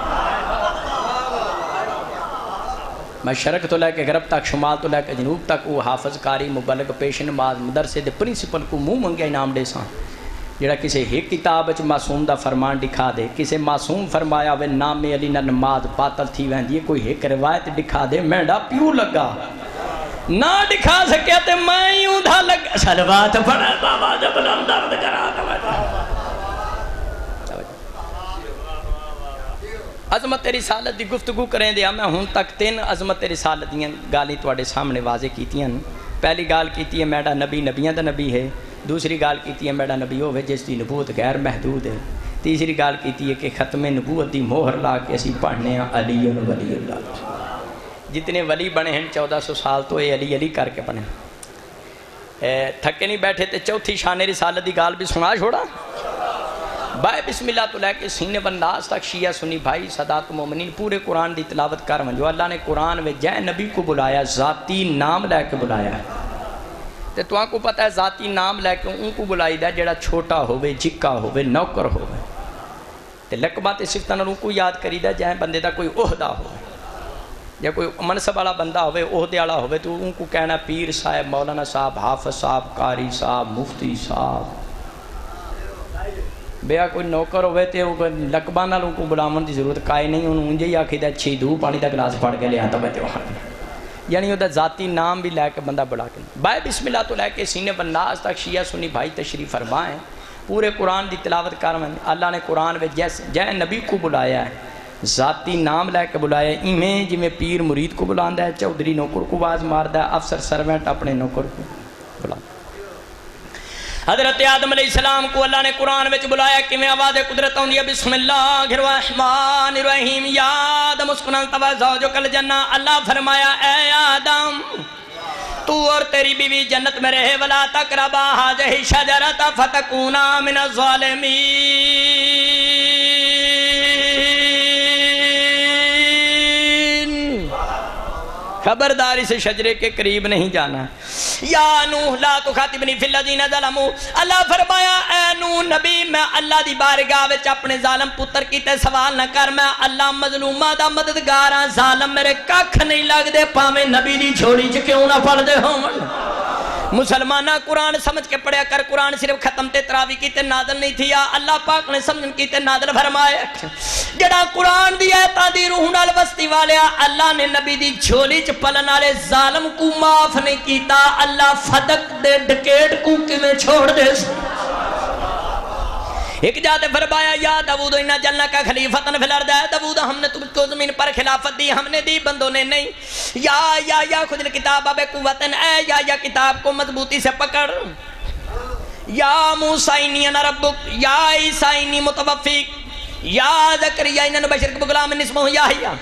میں شرک تو لے کے غرب تک شمال تو لے کے جنوب تک وہ حافظ کاری مبلغ پیش نماز مدرسے دے پرنسپل کو منہ منگیا انعام دے سان جڑا کسی ایک کتاب وچ معصوم دا فرمان دکھا دے کسی معصوم فرمایا وے نام علی نہ نماز باطل تھی ویندی ہے کوئی ایک روایت دکھا دے مینڈا پیو لگا نہ دکھا سکیا تے میں ہی اندھا لگا اچھا، سلوات پڑھا بابا، جب لم درد کرا عظمت رسالت دی گفتگو کریں دیا، میں ہوں تک تین عظمت رسالت دیاں گالی توڑے سامنے واضح کیتی ہیں پہلی گال کیتی ہے، میڈا نبی نبیاں دا نبی ہے۔ دوسری گال کیتی ہے، میڈا نبی ہوئے جس دی نبوت غیر محدود ہے۔ تیسری گال کیتی ہے کہ ختم نبوت دی موہر لا کے اسی پڑھنے ہیں، علی ولی اللہ۔ جتنے ولی بنے ہیں، چودہ سو سال تو یہ علی علی کر کے بنے تھکے نہیں بیٹھے تے چوتھی شان رسالت دی گال بھی سنا چھوڑا۔ بائے بسم اللہ تو لے کے سینے بنداز تک شیعہ سنی بھائی صدات مومنین پورے قرآن دی تلاوت کر جو اللہ نے قرآن میں جائے نبی کو بلایا، ذاتی نام لے کے بلایا۔ ہے تے تو کو پتہ ہے، ذاتی نام لے کے ان کو بلائی دا جڑا چھوٹا ہوئے جکا ہوئے نوکر ہوئے تے لقبہ تے صفتہ ان کو یاد کری دا جائے بندے دا کوئی عہدہ ہوئے یا کوئی منصب والا بندہ ہوئے عہدے والا ہوئے تو ان کو کہنا پیر صاحب مولانا صاحب حافظ صاحب قاری صاحب مفتی صاحب بیا کوئی نوکر ہوئے تے وہ لقبہ نال ان کو بلامن دی ضرورت کائے نہیں انہوں انجے ہی آکھی دا چھی دو پانی دا گلاس پڑ کے لیا تو بیتے وہاں یعنی وہ ذاتی نام بھی لے کے بندہ بڑھا کے بائے بسم اللہ تو لے کے سینے بنداز تک شیعہ سنی بھائی تشریف فرمائیں پورے قرآن دی تلاوت کر اللہ نے قرآن میں جیسے جائے نبی کو بلایا ہے ذاتی نام لے کے بلایا ایویں جی میں پیر مرید کو بلاندا ہے، چودھری نوکر کو باز ماردا ہے، افسر، سروینٹ اپنے نوکر کو بلاندا حضرت آدم علیہ السلام کو اللہ نے قرآن وچ بلایا کہ میں آواز قدرت ہوندی ہے، بسم اللہ الرحمن الرحیم، یا آدم اسکن التوا زوجک الجنہ اللہ فرمایا، اے آدم، تو اور تیری بیوی جنت میں رہے، ولا تقربا هذه الشجرة فتكونا من الظالمين خبردار اسے شجرے کے قریب نہیں جانا۔ یا نوح، لا تو تخاطبنی فی الذین ظلموا۔ اللہ فرمایا، اے نوح نبی، میں اللہ دی بارگاہ وچ اپنے ظالم پتر کیتے سوال نہ کر، میں اللہ مظلومہ دا مددگار ہاں ظالم میرے ککھ نہیں لگ دے پاویں نبی دی جھوڑی چ کیوں نہ پڑ دے ہون؟ مسلمانہ قرآن سمجھ کے پڑھیا کر، قرآن صرف ختم تے تراوی کی تے نادل نہیں تھی اللہ پاک نے سمجھن کی تے نادل فرمائے جڑا قرآن دی ایتا دی روح نال وستی والیا اللہ نے نبی دی جھولی چ پلن والے ظالم کو معاف نہیں کیتا، اللہ فدق دے ڈکیٹ کو کیویں چھوڑ دے سکتا ایک جاتے فرمایا، یا داود انہا جلنا کا خلیفتن فی الارض۔ ہے داود ہم نے تم کو زمین پر خلافت دی، ہم نے دی، بندوں نے نہیں۔ یا یا یا، خود کتاب اب قوتن اے یا یا، کتاب کو مضبوطی سے پکڑ۔ یا موسیٰ، انی انا ربک۔ یا عیسیٰ، انی متوفیق۔ یا ذکریہ انہا بشرک بغلام نسمہ یا ہیا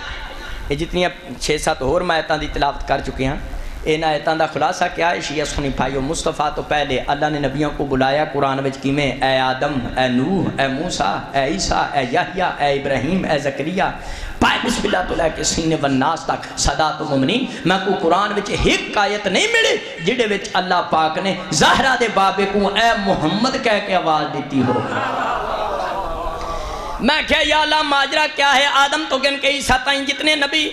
یہ جتنی اب چھ، سات اور مایتان دی تلاوت کر چکے ہیں۔ ان آیتان دا خلاصہ کیا ہے شیعہ سنی بھائیو مصطفیٰ تو پہلے اللہ نے نبیوں کو بلایا قرآن وچ کی میں اے آدم اے نوح اے موسیٰ اے عیسیٰ اے یحییٰ اے ابراہیم اے زکریہ پائے بسم اللہ تو لے کے سینے والناس تک صدا تو ممنی میں کو قرآن وچ ایک آیت نہیں ملے جڑے وچ اللہ پاک نے زہرہ دے بابے کو اے محمد کہہ کے آواز دیتی ہو میں کہا یا اللہ ماجرہ کیا ہے آدم تو گن کے عیسیٰ تائیں جتنے نبی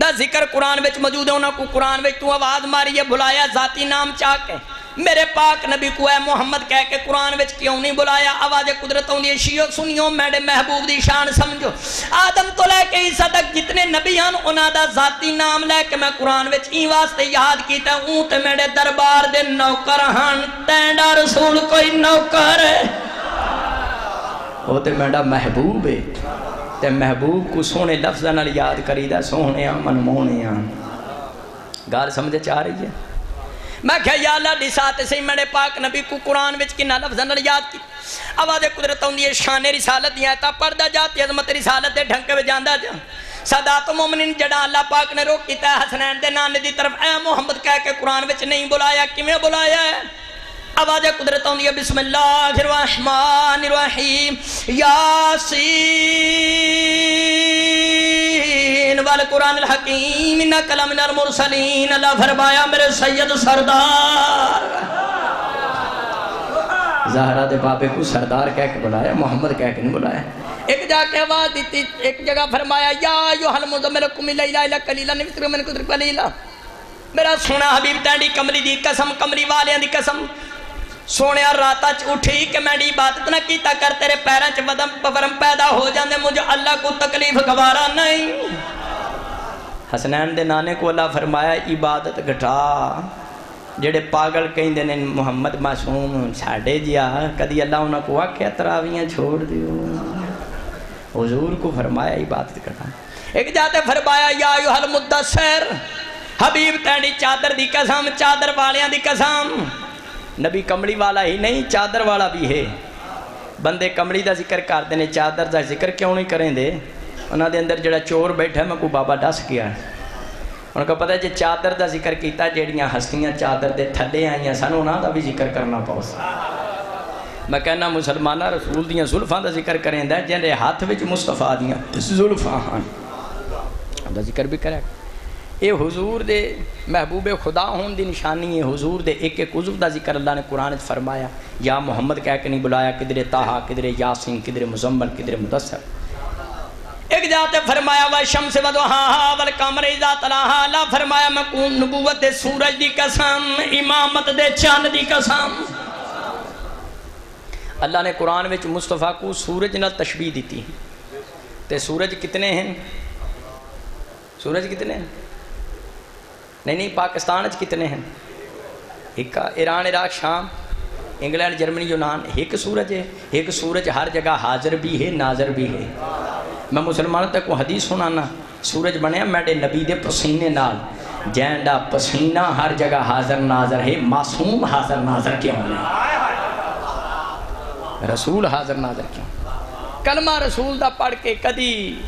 دا ذکر قرآن وچ موجود ہے انہوں کو قرآن وچ تو آواز ماری ہے بلایا ذاتی نام چاہ کے۔ میرے پاک نبی کو اے محمد کہہ کے قرآن وچ کیوں نہیں بلایا؟ آواز قدرت ہوں دی شیعہ سنیوں میرے محبوب دی شان سمجھو۔ آدم تو لے کے عیسیٰ تک جتنے نبی ہیں انہوں دا ذاتی نام لے کے میں قرآن وچ این واسطے یاد کیتا ہوں تے میرے دربار دے نوکر ہن۔ تینڈا رسول کوئی نوکر ہے۔ وہ تے میرا محبوب ہے۔ تے محبوب کو سونے لفظہ نال یاد کری دا سونے آمن مونے آن گار سمجھے چاہ رہی ہے؟ میں کہا، یا اللہ ڈساتے سے میرے پاک نبی کو قرآن وچ کنا لفظہ نال یاد کی۔ آواز قدرت ہوں دیئے شان رسالت دیا تا پردہ جاتی عظمت رسالت دے ڈھنکے وچ جاندہ جا۔ صدات مومنین جڑا اللہ پاک نے روک کیتا ہے، حسنین دے نانے دی طرف، اے محمد کہہ کے قرآن وچ نہیں بلایا، کیویں بلایا ہے؟ آواز قدرت ہوندی ہے بسم اللہ الرحمن الرحیم۔ یاسین۔ والقرآن الحکیم۔ انکا لمن المرسلین۔ اللہ فرمایا، میرے سید سردار۔ زہرہ دے بابے کو سردار کہہ کے بلایا، محمد کہہ کے نہیں بلایا۔ ایک جا کے آواز دیتی، ایک جگہ فرمایا، یا یوحل مزملکم اللہ الہ کلیلہ نفسر من قدر کلیلہ میرا سونا حبیب تینڈی کمری دی قسم، کمری والیاں دی قسم۔ سونے راتا چ اٹھی کہ میں دی عبادت نہ کیتا کر تیرے پیروں چ ودم پورم پیدا ہو جاندے مجھے اللہ کو تکلیف گوارا نہیں حسنین دے نانے کو اللہ فرمایا عبادت گھٹا جڑے پاگل کہیں دے محمد معصوم ساڑے جیا کدی اللہ انہاں کو آکھیا تراویاں چھوڑ دیو حضور کو فرمایا عبادت گھٹا ایک جاتے فرمایا یا ایوہ المدسر حبیب تینی چادر دی قسم چادر والیاں دی قسم نبی کمڑی والا ہی نہیں، چادر والا بھی ہے۔ بندے کمڑی دا ذکر کر دینے چادر دا ذکر کیوں نہیں کریں دے؟ انہاں دے اندر جڑا چور بیٹھا ہے، میں کو بابا ڈس گیا انہوں کو پتہ ہے، جے چادر دا ذکر کیتا، جیڑیاں ہستیاں چادر دے تھلے آئیاں سن، انہاں دا بھی ذکر کرنا پاؤس میں کہنا مسلمانہ رسول دیاں زلفاں دا ذکر کریں دے جنرے ہاتھ وچ مصطفیٰ دیاں زلفاں ہاں دا ذکر بھی کرے۔ اے حضور دے محبوب خدا ہون دی نشانی ہے حضور دے ایک ایک عضو دا ذکر اللہ نے قرآن فرمایا، یا محمد کہہ کے نہیں بلایا کدھر تاہا کدھر یاسین کدھر مزمل کدھر مدثر۔ ایک جاتے فرمایا وہ شمس و دوہاہا والقمر اذا تلاہا اللہ فرمایا، میں نبوت دے سورج دی قسم، امامت دے چاند دی قسم۔ اللہ نے قرآن وچ مصطفیٰ کو سورج نہ تشبیح دیتی تے سورج کتنے ہیں؟ سورج کتنے ہیں؟ نہیں نہیں، پاکستان کتنے ہیں؟ ایک ایران، عراق، شام، انگلینڈ، جرمنی، یونان، ایک سورج ہے۔ ایک سورج ہر جگہ حاضر بھی ہے، ناظر بھی ہے۔ میں مسلمانوں تک کو حدیث سنانا، سورج بنیا میڈے نبی دے پسینے نال۔ جینڈا پسینہ ہر جگہ حاضر، ناظر ہے۔ معصوم حاضر، ناظر کیوں؟ ہے رسول حاضر، ناظر کیوں؟ کلمہ رسول دا پڑھ کے کدی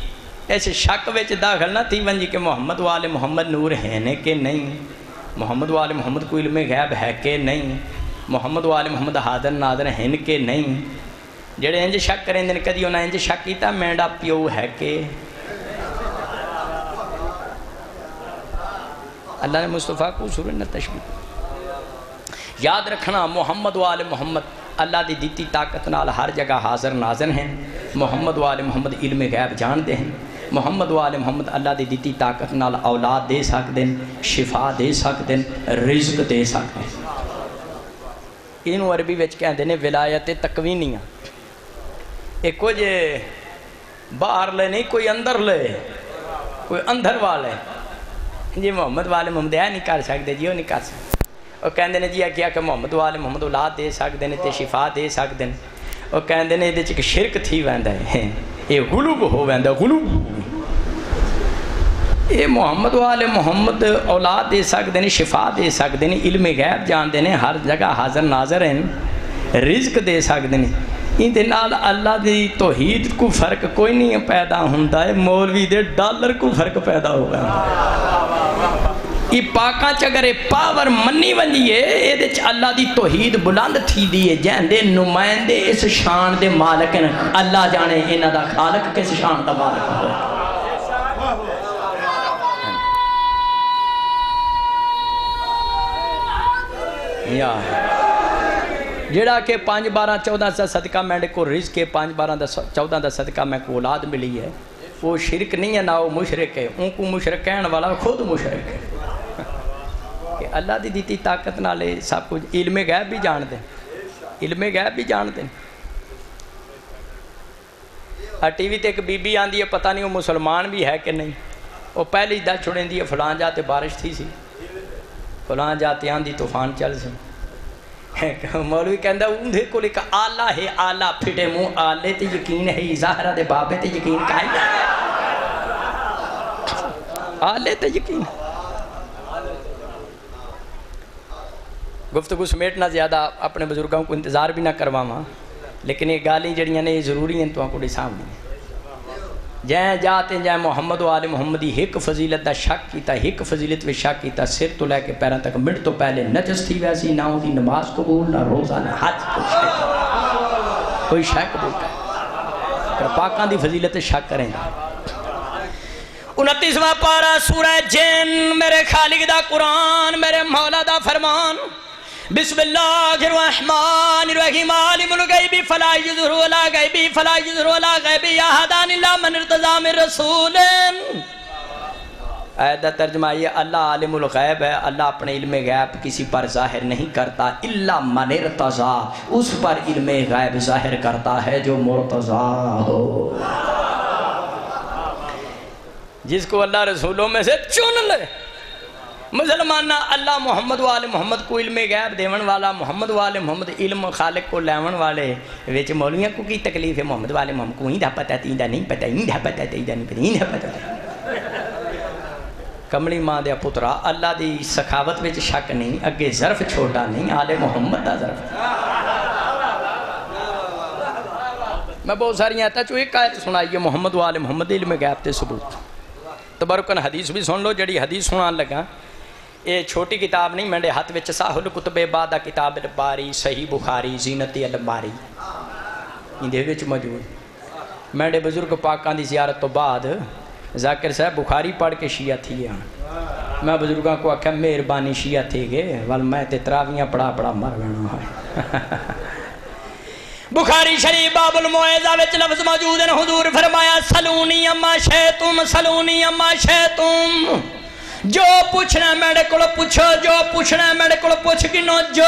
ایسے شک وچ داخل نہ تھی ونجی کہ محمد والے محمد نور ہیں کہ نہیں؟ محمد والے محمد کو علم غیب ہے کہ نہیں؟ محمد والے محمد حاضر ناظر ہیں کہ نہیں؟ جڑے انج شک کریں دن کدی انہیں انج شک کیتا میڈا پیو ہے کہ؟ اللہ نے مصطفیٰ کو سورہ نہ تشبیح یاد رکھنا، محمد وال محمد اللہ دی دیتی طاقت نال ہر جگہ حاضر ناظر ہیں۔ محمد وال محمد علم غیب جانتے ہیں۔ محمد وال محمد اللہ دی دیتی طاقت نال اولاد دے سکتے ہیں، شفا دے سکتے ہیں، رزق دے سکتے ہیں۔ اینو عربی وچ کہندے نے ولایت تکوینیاں ایک کچھ باہر لے نہیں، کوئی اندر لے، کوئی اندر والے۔ جی محمد والے محمد یہ نہیں کر سکتے جی وہ نہیں کر سکتے وہ کہندے نے جی کیا کہ محمد والے محمد اولاد دے سکتے ہیں تے شفا دے سکتے ہیں وہ کہندے نے یہ ایک شرک تھی ویندا ہے۔ یہ غلوب ہو ویندا، غلوب۔ یہ محمد والے محمد اولاد دے سکتے ہیں شفا دے سکتے ہیں علم غیب جانتے ہیں ہر جگہ حاضر ناظر ہیں، رزق دے سکتے ہیں ان دے اللہ دی توحید کو فرق کوئی نہیں پیدا ہوندا ہے، مولوی دے ڈالر کو فرق پیدا ہو گیا یہ پاکاں چگر پاور منی ونجیے اے دے چ اللہ دی توحید بلند تھی دیئے جہن دے نمائندے اس شان دے مالک اللہ جانے انہ دا خالق کس شان دا مالک ہوئے۔ یا جڑا کہ پانچ بارہ چودہ سا صدقہ میں کو رزق کے پانچ بارہ دا چودہ دا صدقہ میں کو اولاد ملی ہے وہ شرک نہیں ہے نہ وہ مشرک ہے ان کو مشرک کہن والا خود مشرک ہے کہ اللہ دی دیتی طاقت نالے سب کچھ علم غیب بھی جان دیں علم غیب بھی جان دیں ٹی وی تے ایک بی بی آندی ہے پتہ نہیں وہ مسلمان بھی ہے کہ نہیں وہ پہلی دا چھڑیں دی ہے فلان جاتے بارش تھی سی فلان جاتے آندی طوفان چل سی۔ مولوی کہندا اندھے کو لکھا آلہ ہے، آلہ پھٹے منہ آلے تے یقین ہے ظاہرہ دے بابے تے یقین کائی آلے تے یقین۔ گفتگو سمیٹنا زیادہ اپنے بزرگوں کو انتظار بھی نہ کرواما لیکن یہ گالی جڑیاں نے یہ ضروری ہیں تو کو سامنے۔ جائیں جاتے جائیں محمد و آل محمدی ہک فضیلت دا شک کیتا ہک فضیلت و شک کیتا، سر تو لے کے پیران تک، منٹ تو پہلے نجس تھی ویسی، نہ ہوتی نماز قبول، نہ روزہ، نہ حج کوئی شک قبول کر۔ پاکان دی فضیلت شک کریں۔ گا انتیسواں پارا سورہ جن، میرے خالق دا قرآن، میرے مولا دا فرمان۔ بسم اللہ الرحمن الرحیم. عالم الغیبی فلا یظہر ولا غیبی فلا یظہر ولا غیبی یا حدان اللہ من ارتضا من رسول. آیت ترجمہ یہ اللہ عالم الغیب ہے. اللہ اپنے علم غیب کسی پر ظاہر نہیں کرتا. اللہ من ارتضا. اس پر علم غیب ظاہر کرتا ہے جو مرتضا ہو. جس کو اللہ رسولوں میں سے چن لے. مسلمانہ اللہ محمد والے محمد کو علم غیب دیون والا، محمد والے محمد علم خالق کو لیون والے ویچ مولویاں کو کی تکلیف ہے؟ محمد والے محمد کو ہی دا پتہ تیندہ نہیں پتہ، ہی دا پتہ تیندہ نہیں پتہ، ہی دا پتہ کملی ماں دیا پترا، اللہ دی سخاوت ویچ شک نہیں، اگے ظرف چھوٹا نہیں، آل محمد دا ظرف۔ میں بہت ساری آتا چو ایک آیت سنائی ہے، محمد والے محمد علم غیب تے ثبوت۔ تبرکن حدیث بھی سن لو، جڑی حدیث سنان لگا یہ چھوٹی کتاب نہیں، میں ہاتھ وچ ساحل کتب بادہ کتاب الباری، صحیح بخاری، زینت الباری۔ اندے وچ موجود۔ میں بزرگ پاکاں دی زیارت تو بعد ذاکر صاحب بخاری پڑھ کے شیعہ تھی۔ ہاں میں بزرگاں کو آکھا مہربانی شیعہ تھی گے۔ ول میں تے تراویاں پڑھا پڑھا مر گنا ہے بخاری شریف باب المعیزہ وچ لفظ موجود ہیں حضور فرمایا، سلونی اما شیطم سلونی اما شیطم جو پوچھنا میرے کو پوچھو جو پوچھنا میرے کو پوچھ گنو جو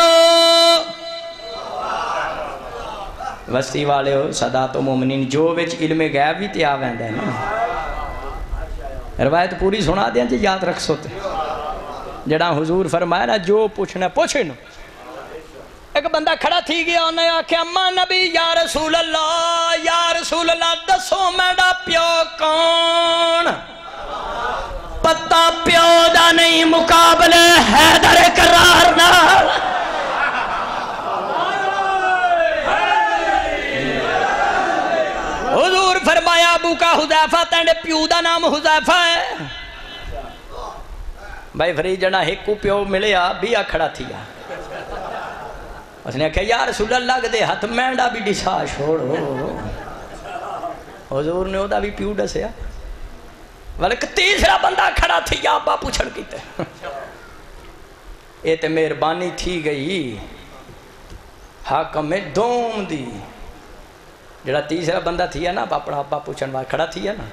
وستی والے ہو صدا تو مومنین جو وچ علم غیب بھی تے آویندا ہے نا روایت پوری سنا دیاں جی یاد رکھ سوتے جڑا حضور فرمایا نا جو پوچھنا پوچھے نو ایک بندہ کھڑا تھی گیا انہیں آکھے اما نبی یا رسول اللہ یا رسول اللہ دسو میڈا پیو کون پتہ پیو دا نہیں مقابلے حیدر قرار نال۔ حضور فرمایا ابو کا حضیفہ تینڈے پیو دا نام حضیفہ ہے۔ بھائی فرید جنا ہکو پیو ملیا بیا کھڑا تھیا۔ اس نے کہا یا رسول اللہ دے ہاتھ مینڈا بھی ڈسا، چھوڑو۔ حضور نے دا بھی پیو ڈسیا۔ بلکہ تیسرا بندہ کھڑا تھی، یا ابا پوچھن کیتے یہ تو مہربانی تھی گئی۔ حاکم دوم دی۔ جڑا تیسرا بندہ تھی ہے نا اپنا ابا پوچھن والا کھڑا تھی ہے نا۔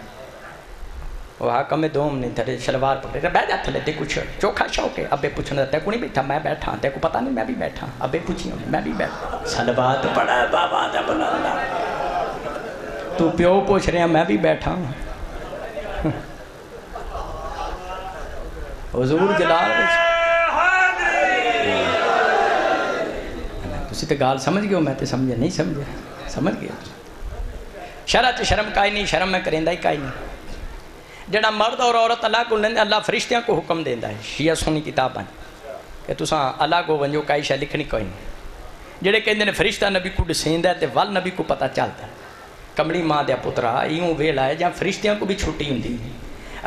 وہ حاکم دوم نہیں تھے شلوار پکڑے بیٹھ جا تھلے تے کچھ چوکھا شوق ہے ابے پوچھنا تے کو نہیں بیٹھا؟ میں بیٹھا تے کو پتہ نہیں میں بھی بیٹھا۔ ابے پوچھی ہوں میں بھی بیٹھا۔ سلوات پڑا ہے بابا دا بلندا تو پیو پوچھ رہے ہیں، میں بھی بیٹھا۔ ہوں حضور جلال سمجھ گئے ہو میں تے سمجھے نہیں سمجھے سمجھ گئے شرع تے شرم کائی نہیں شرم میں کریں ہی کائی نہیں جڑا مرد اور عورت اللہ کو لیندے اللہ فرشتیاں کو حکم دیندا ہے شیعہ سونی کتاب ہیں کہ تساں اللہ کو ونجو کائی شاہ لکھنی کوئی نہیں جڑے کہندے نے فرشتہ نبی کو ڈسیندا ہے تے ول نبی کو پتہ چلتا ہے کملی ماں دیا پترا ویلا ہے جہاں فرشتیاں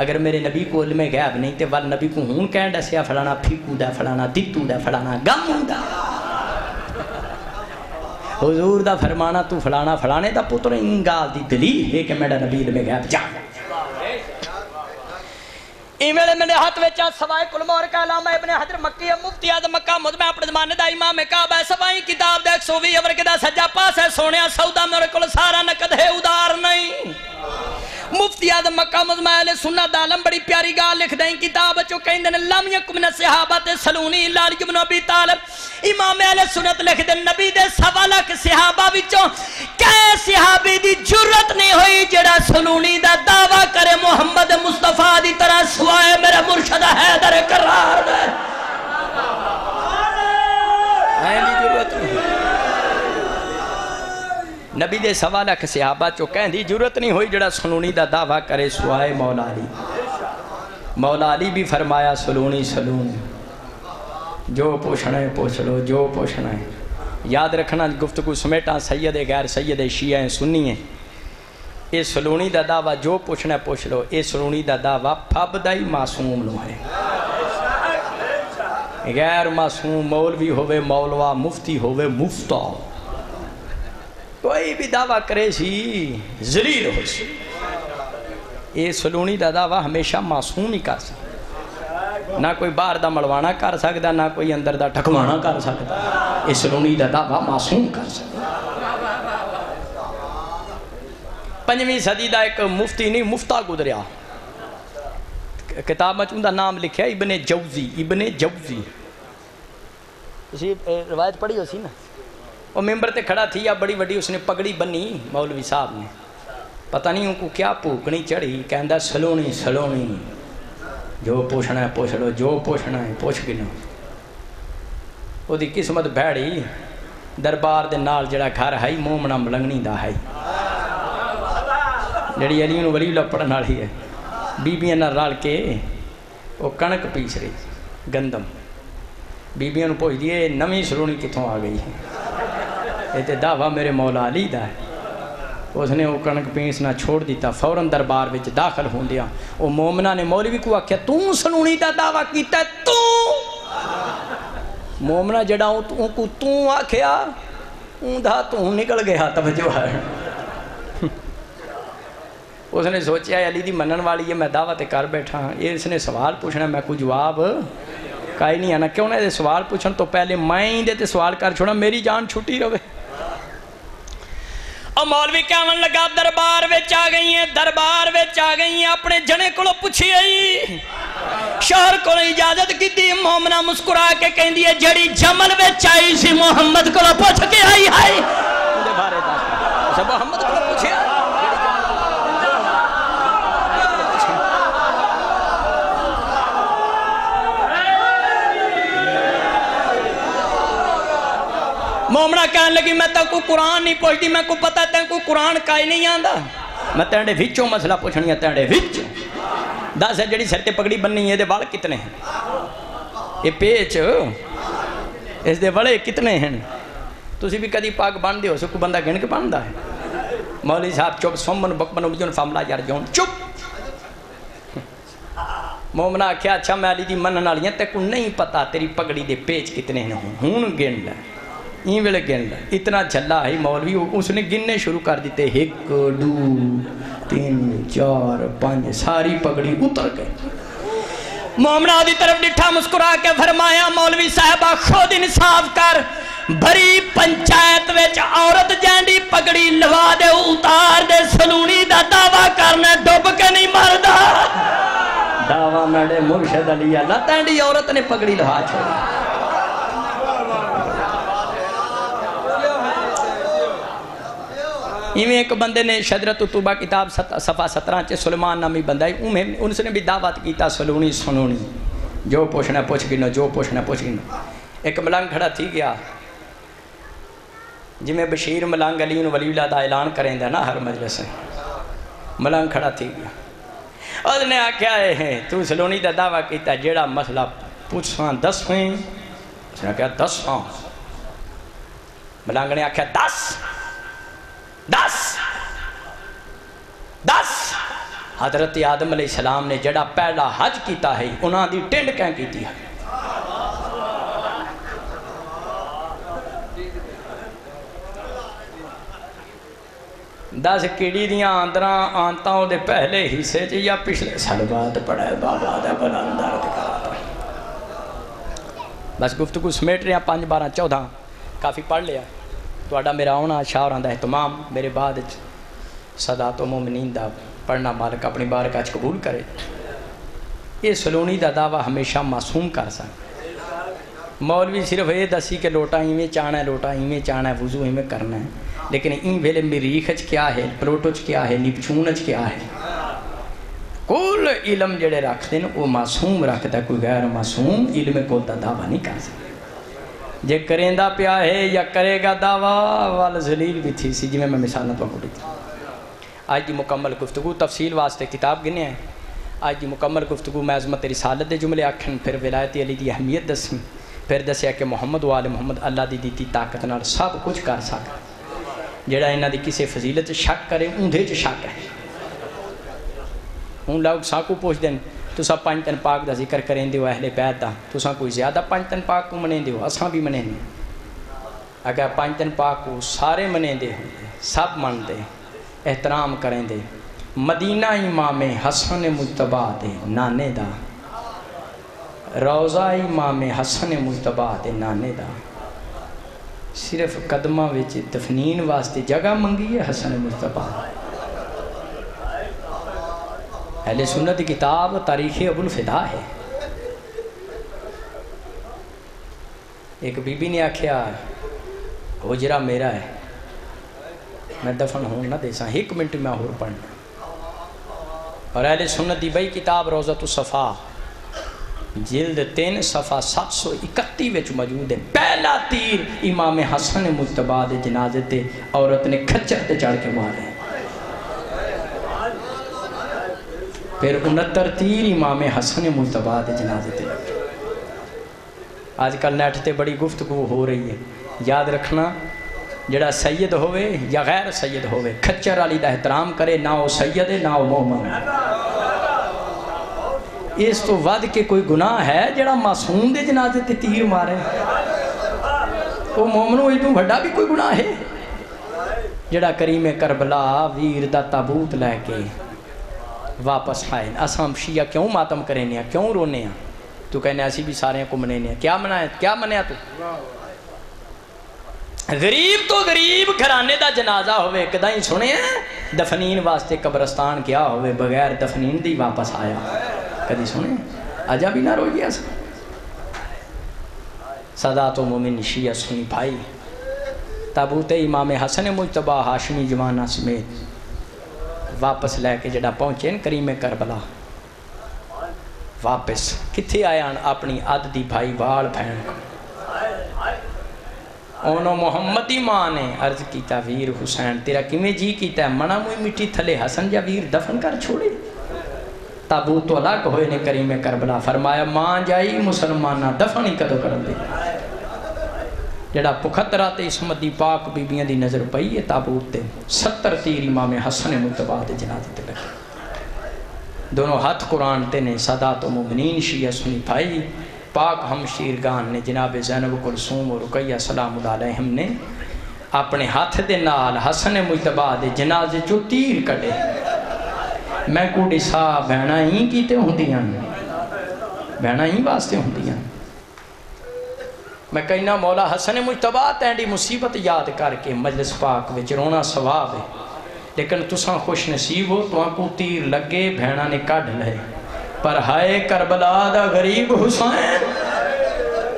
اگر میرے نبی کو علم غیب نہیں تے ول نبی کو ہون کہن ڈسیا فلانا پھیکو دا فلانا دتو دا فلانا گم دا حضور دا فرمانا تو فلانا فلانے دا پتر، ان گال دی دلیل ہے کہ میرا نبی علم غیب جان ای ویلے میرے ہاتھ وچ سوائے کلمور کا علامہ ابن حجر مکی، مفتی اعظم مکہ مدمہ اپنے زمانے دا امام کعبہ ہے سوائیں کتاب دے 120 اور کدا سجا پاس ہے، سونیا سودا میرے کول سارا نقد ہے ادار نہیں۔ مفتی اعظم مکہ مدمہ اہل سنت عالم بڑی پیاری گال لکھ دیں کتاب چو کہیں دن لم یکم من صحابت سلونی لال ابن ابی طالب۔ امام اہل سنت لکھ دیں نبی دے سوا لاکھ صحابہ وچوں کہ صحابی دی جرت نہیں ہوئی جڑا سلونی دا دعویٰ کرے محمد مصطفیٰ دی طرح سوائے میرے مرشد حیدر قرار دے۔ اینی جرت نہیں نبی دے سوا لکھ صحابہ چو کہیں دی جرت نہیں ہوئی جڑا سلونی دا دعویٰ کرے سوائے مولا علی۔ مولا علی بھی فرمایا، سلونی سلونی جو پوچھنا ہے پوچھ لو، جو پوچھنا ہے۔ یاد رکھنا، گفتگو سمیٹا سید غیر سید شیعہ سنی ہیں۔ اے سلونی دا دعویٰ جو پوچھنا ہے پوچھ لو۔ اے سلونی دا دعویٰ پھب معصوم لو ہے۔ غیر معصوم مولوی ہوئے مولوہ مفتی ہوئے مفتہ کوئی بھی دعویٰ کرے سی ذلیل ہو سی یہ سلونی دا دعویٰ ہمیشہ معصوم ہی کر سکتا۔ نہ کوئی باہر دا ملوانا کر سکتا، نہ کوئی اندر دا ٹھکوانا کر سکتا۔ یہ سلونی دا دعویٰ معصوم کر سکتا۔ پنجویں صدی دا ایک مفتی نہیں مفتہ گزریا۔ کتاب میں چون نام لکھیا، ابن جوزی ابن جوزی۔ اسی روایت پڑھی ہو سی نا۔ وہ ممبر تے کھڑا تھی یا بڑی بڑی اس نے پگڑی بنی مولوی صاحب نے پتہ نہیں ان کو کیا پوکنی چڑھی کہندہ سلونی سلونی جو پوچھنا ہے پوچھ لو جو پوچھنا ہے پوچھ گنو وہ دی قسمت بھیڑی دربار دے نال جڑا گھر ہے مومنا ملنگنی دا ہے جڑی علی انہوں ولی لپڑن والی ہے بیبیاں نہ رل کے وہ کنک پیس رہی گندم بیبیاں نو پوچھ دیے نویں سلونی کتوں آ گئی ہے یہ تے دعویٰ میرے مولا علی دا ہے اس نے وہ کنک پیسنا چھوڑ دیتا فوراً دربار وچ داخل ہوں دیا وہ مومنہ نے مولوی کو آکھیا توں سنونی دا دعویٰ کیتا ہے توں مومنہ جڑا ان کو توں آکھیا اون دا توں نکل گیا توجہ ہے اس نے سوچیا علی دی منن والی ہے میں دعوت کر بیٹھا یہ اس نے سوال پوچھنا میں کو جواب کائی نہیں آنا کیوں نہ سوال پوچھن تو پہلے میں ہی دے تے سوال کر چھوڑا میری جان چھٹی رہے اور مولوی کہون لگا دربار وچ آ گئی ہیں دربار وچ آ گئی ہیں اپنے جنے کولو پوچھی آئی شہر کو اجازت کی تھی مومنہ مسکرا کے کہیں دیئے جڑی جمل وچ آئی سی محمد کولو پوچھ کے آئی آئی مجھے بارے دا محمد کولو پوچھے آئی مومنہ کہنے لگی، میں تو کوئی قرآن نہیں پوچھتی، میں کو پتہ تین کوئی قرآن کائی نہیں آندا۔ میں تینڈے وچوں مسئلہ پوچھنی ہے تینڈے وچوں دس ہے جڑی سرتے پکڑی بننی ہے دے وال کتنے ہیں؟ یہ پیچ، اس دے وڑے کتنے ہیں؟ تسی بھی کدی پاک بان دے ہو سکو بندہ گن کے باندہ ہے۔ مولی صاحب چوب سومن بکمن بجون فاملہ یار جون چپ۔ مومنہ کیا اچھا میں علی دی منن والی ہیں تے کو نہیں پتا تیری پگڑی دے پیچ کتنے ہیں ہون گن۔ لے این ویلے گن لے اتنا جھلا ہے مولوی، اس نے گننے شروع کر دیتے۔ ایک، دو، تین، چار، پانچ، ساری پگڑی اتر گئے مومنا دی طرف ڈٹھا مسکرا کے فرمایا، مولوی صاحبہ، خود انصاف کر۔ بھری پنچایت ویچ عورت جینڈی پگڑی لوا دے، اتار دے۔ سلونی دا دعویٰ کرنے ڈوب کے نہیں مردہ دعویٰ میڈے مرشد علی اللہ تینڈی عورت نے پگڑی لوا چھوڑی۔ ایویں ایک بندے نے شدرت اتوبہ کتاب صفحہ سترہ چے سلمان نامی بندہ ہے ان سے نے بھی دعوت کیتا، سلونی سنونی۔ جو پوچھنا پوچھ گنو، جو پوچھنا پوچھ گنو۔ ایک ملنگ کھڑا تھی گیا۔ جی میں بشیر ملنگ علی ولی اللہ دا اعلان کریں دے نا ہر مجلس سے ملنگ کھڑا تھی گیا۔ اس نے آکھیا ہے، تو سلونی دا دعویٰ کیتا، جیڑا مسئلہ پوچھاں، دس ہوئیں اس نے کہا دس ہاں۔ ملنگ نے آکھیا، دس۔ دس۔ دس۔ حضرت آدم علیہ السلام نے جڑا پہلا حج کیتا ہے، انہاں دی ٹینڈ کہیں کیتی ہے؟ دس، کیڑی دیاں آندران آنتاؤں دے پہلے حصے چے یا پچھلے سلوات پڑھائے بابا دے بلندر دکھاتا بس گفتگو سمیٹ رہے ہیں، پانچ بارہ چودہ۔ کافی پڑھ لیا۔ تو میرا آنا شاہران دا احتمام میرے بعد صدات و مومنین دا پڑھنا مالک اپنی بارک آج قبول کرے یہ سلونی دا دعویٰ ہمیشہ معصوم کر سکتا مولوی صرف یہ دسی کہ لوٹا ایویں چانا ہے لوٹا ایویں چانا ہے وضو ایویں کرنا ہے لیکن این ویلے مریخ کیا ہے پلوٹوچ کیا ہے نپچونچ کیا ہے کل علم جڑے رکھ دیں وہ معصوم رکھتا ہے کوئی غیر معصوم علم کو دعویٰ نہیں کر سکتا جے کریں دا پیا ہے یا کرے گا دعویٰ والا ذلیل بھی تھی سی جی میں میں مثالنا تو اپنی تھی آج دی مکمل گفتگو تفصیل واسطے کتاب گنے ہیں آج دی مکمل گفتگو میں عظمت رسالت دے جملے آکھن پھر ولایتی علی دی اہمیت دسیں پھر دسیا کہ محمد وال محمد اللہ دی دیتی طاقت نال سب کچھ کر سکتا جڑا انہاں دی کسی فضیلت شک کرے اندھے چ شک ہے ہوں لوگ ساکو پوچھ دیں تو سب پانچ تن پاک دا ذکر کریں دیو اہل بیت دا تو سب کوئی زیادہ پانچ تن پاک کو منیں دیو اساں بھی منیں دیں اگر پانچ تن پاک کو سارے منیں دے سب من دے احترام کریں دے مدینہ امام حسن مجتبہ دے نانے دا روزہ امام حسن مجتبہ دے نانے دا صرف قدمہ وچ دفنین واسطے جگہ منگی ہے حسن مجتبہ اہل سنت کتاب تاریخ ابو الفدا ہے۔ ایک بی بی نے آکھیا حجرہ میرا ہے، میں دفن ہوں نہ دے سا ایک منٹ میں اور پڑھنا اور اہل سنت دی بھائی کتاب روزت الصفا، جلد تین صفحہ سات سو اکتی وچ موجود ہے۔ پہلا تیر امام حسن مجتبہ دے جنازے تے عورت نے کھچر تے چڑھ کے مارے۔ پھر انتر تیر امام حسن مجتبہ دے جنازے تے لگے۔ آج کل نیٹ تے بڑی گفتگو ہو رہی ہے۔ یاد رکھنا، جڑا سید ہوئے یا غیر سید ہوئے کھچر علی دا احترام کرے، نہ وہ سید ہے، نہ وہ مومن اس تو ود کے کوئی گناہ ہے جڑا معصوم دے جنازے تے تیر مارے؟ وہ مومنوں ایڈو بھڑا بھی کوئی گناہ ہے؟ جڑا کریم کربلا، ویر دا تابوت لے کے واپس آئے۔ اسام شیعہ کیوں ماتم کریں ہیں؟ کیوں رونے ہیں؟ تو کہنے ایسی بھی سارے کو منے ہیں۔ کیا منایا؟ کیا منیا تو؟ غریب تو غریب گھرانے دا جنازہ ہوئے کدہ ہی سنے ہیں۔ دفنین واسطے قبرستان کیا ہوئے بغیر دفنین دی واپس آیا۔ کدی سنے آجا بھی نہ روئی ایسا صدات و مومن شیعہ سنی بھائی۔ تابوت امام حسن مجتبہ حاشمی جوانہ سمیت۔ واپس لے کے جڑا پہنچے کریم کربلا۔ واپس کتھے آیا اپنی عد دی بھائی وال بھین کو؟ محمدی ماں نے عرض کیتا، ویر حسین، تیرا کیویں جی کیتا ہے؟ منا موئی مٹی تھلے حسن جا ویر دفن کر چھوڑے۔ تابوت تو الگ ہوئے نے کریم کربلا۔ فرمایا، ماں جائی مسلمانہ دفن ہی کدو کر دے۔ جڑا پخطرات اسمت دی پاک بی بیاں دی نظر پئی ہے، تابوت تے۔ ستر تیر امام حسن متباد جنازے تے لگے۔ دونوں ہاتھ قرآن تے نے صدات و مبنین شیعہ سنی بھائی پاک ہم شیرگان نے جناب زینب کلسوم و رقیہ سلام علیہم نے اپنے ہاتھ دے نال حسن مجتبہ دے جنازے جو تیر کڑے میں کوڑی صاحب بہنا ہی کیتے ہوں دیاں۔ بہنا ہی واسطے ہوں دیاں۔ میں کہنا مولا حسن مجتبہ تینڈی مصیبت یاد کر کے مجلس پاک وچ رونا ثواب ہے۔ لیکن تساں خوش نصیب ہو تو کو تیر لگے بہنا نے کڈ لے پر ہائے کربلا دا غریب حسین،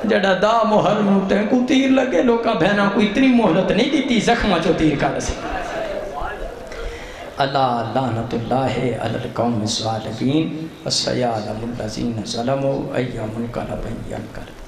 جڑا دا محل موتے کو تیر لگے لوکا بہنا کو اتنی محلت نہیں دیتی زخمہ چو تیر کر سے۔ اللہ لعنت اللہ علی القوم الظالمین والسیادم اللذین ظلموا ایام انقلب اینقلب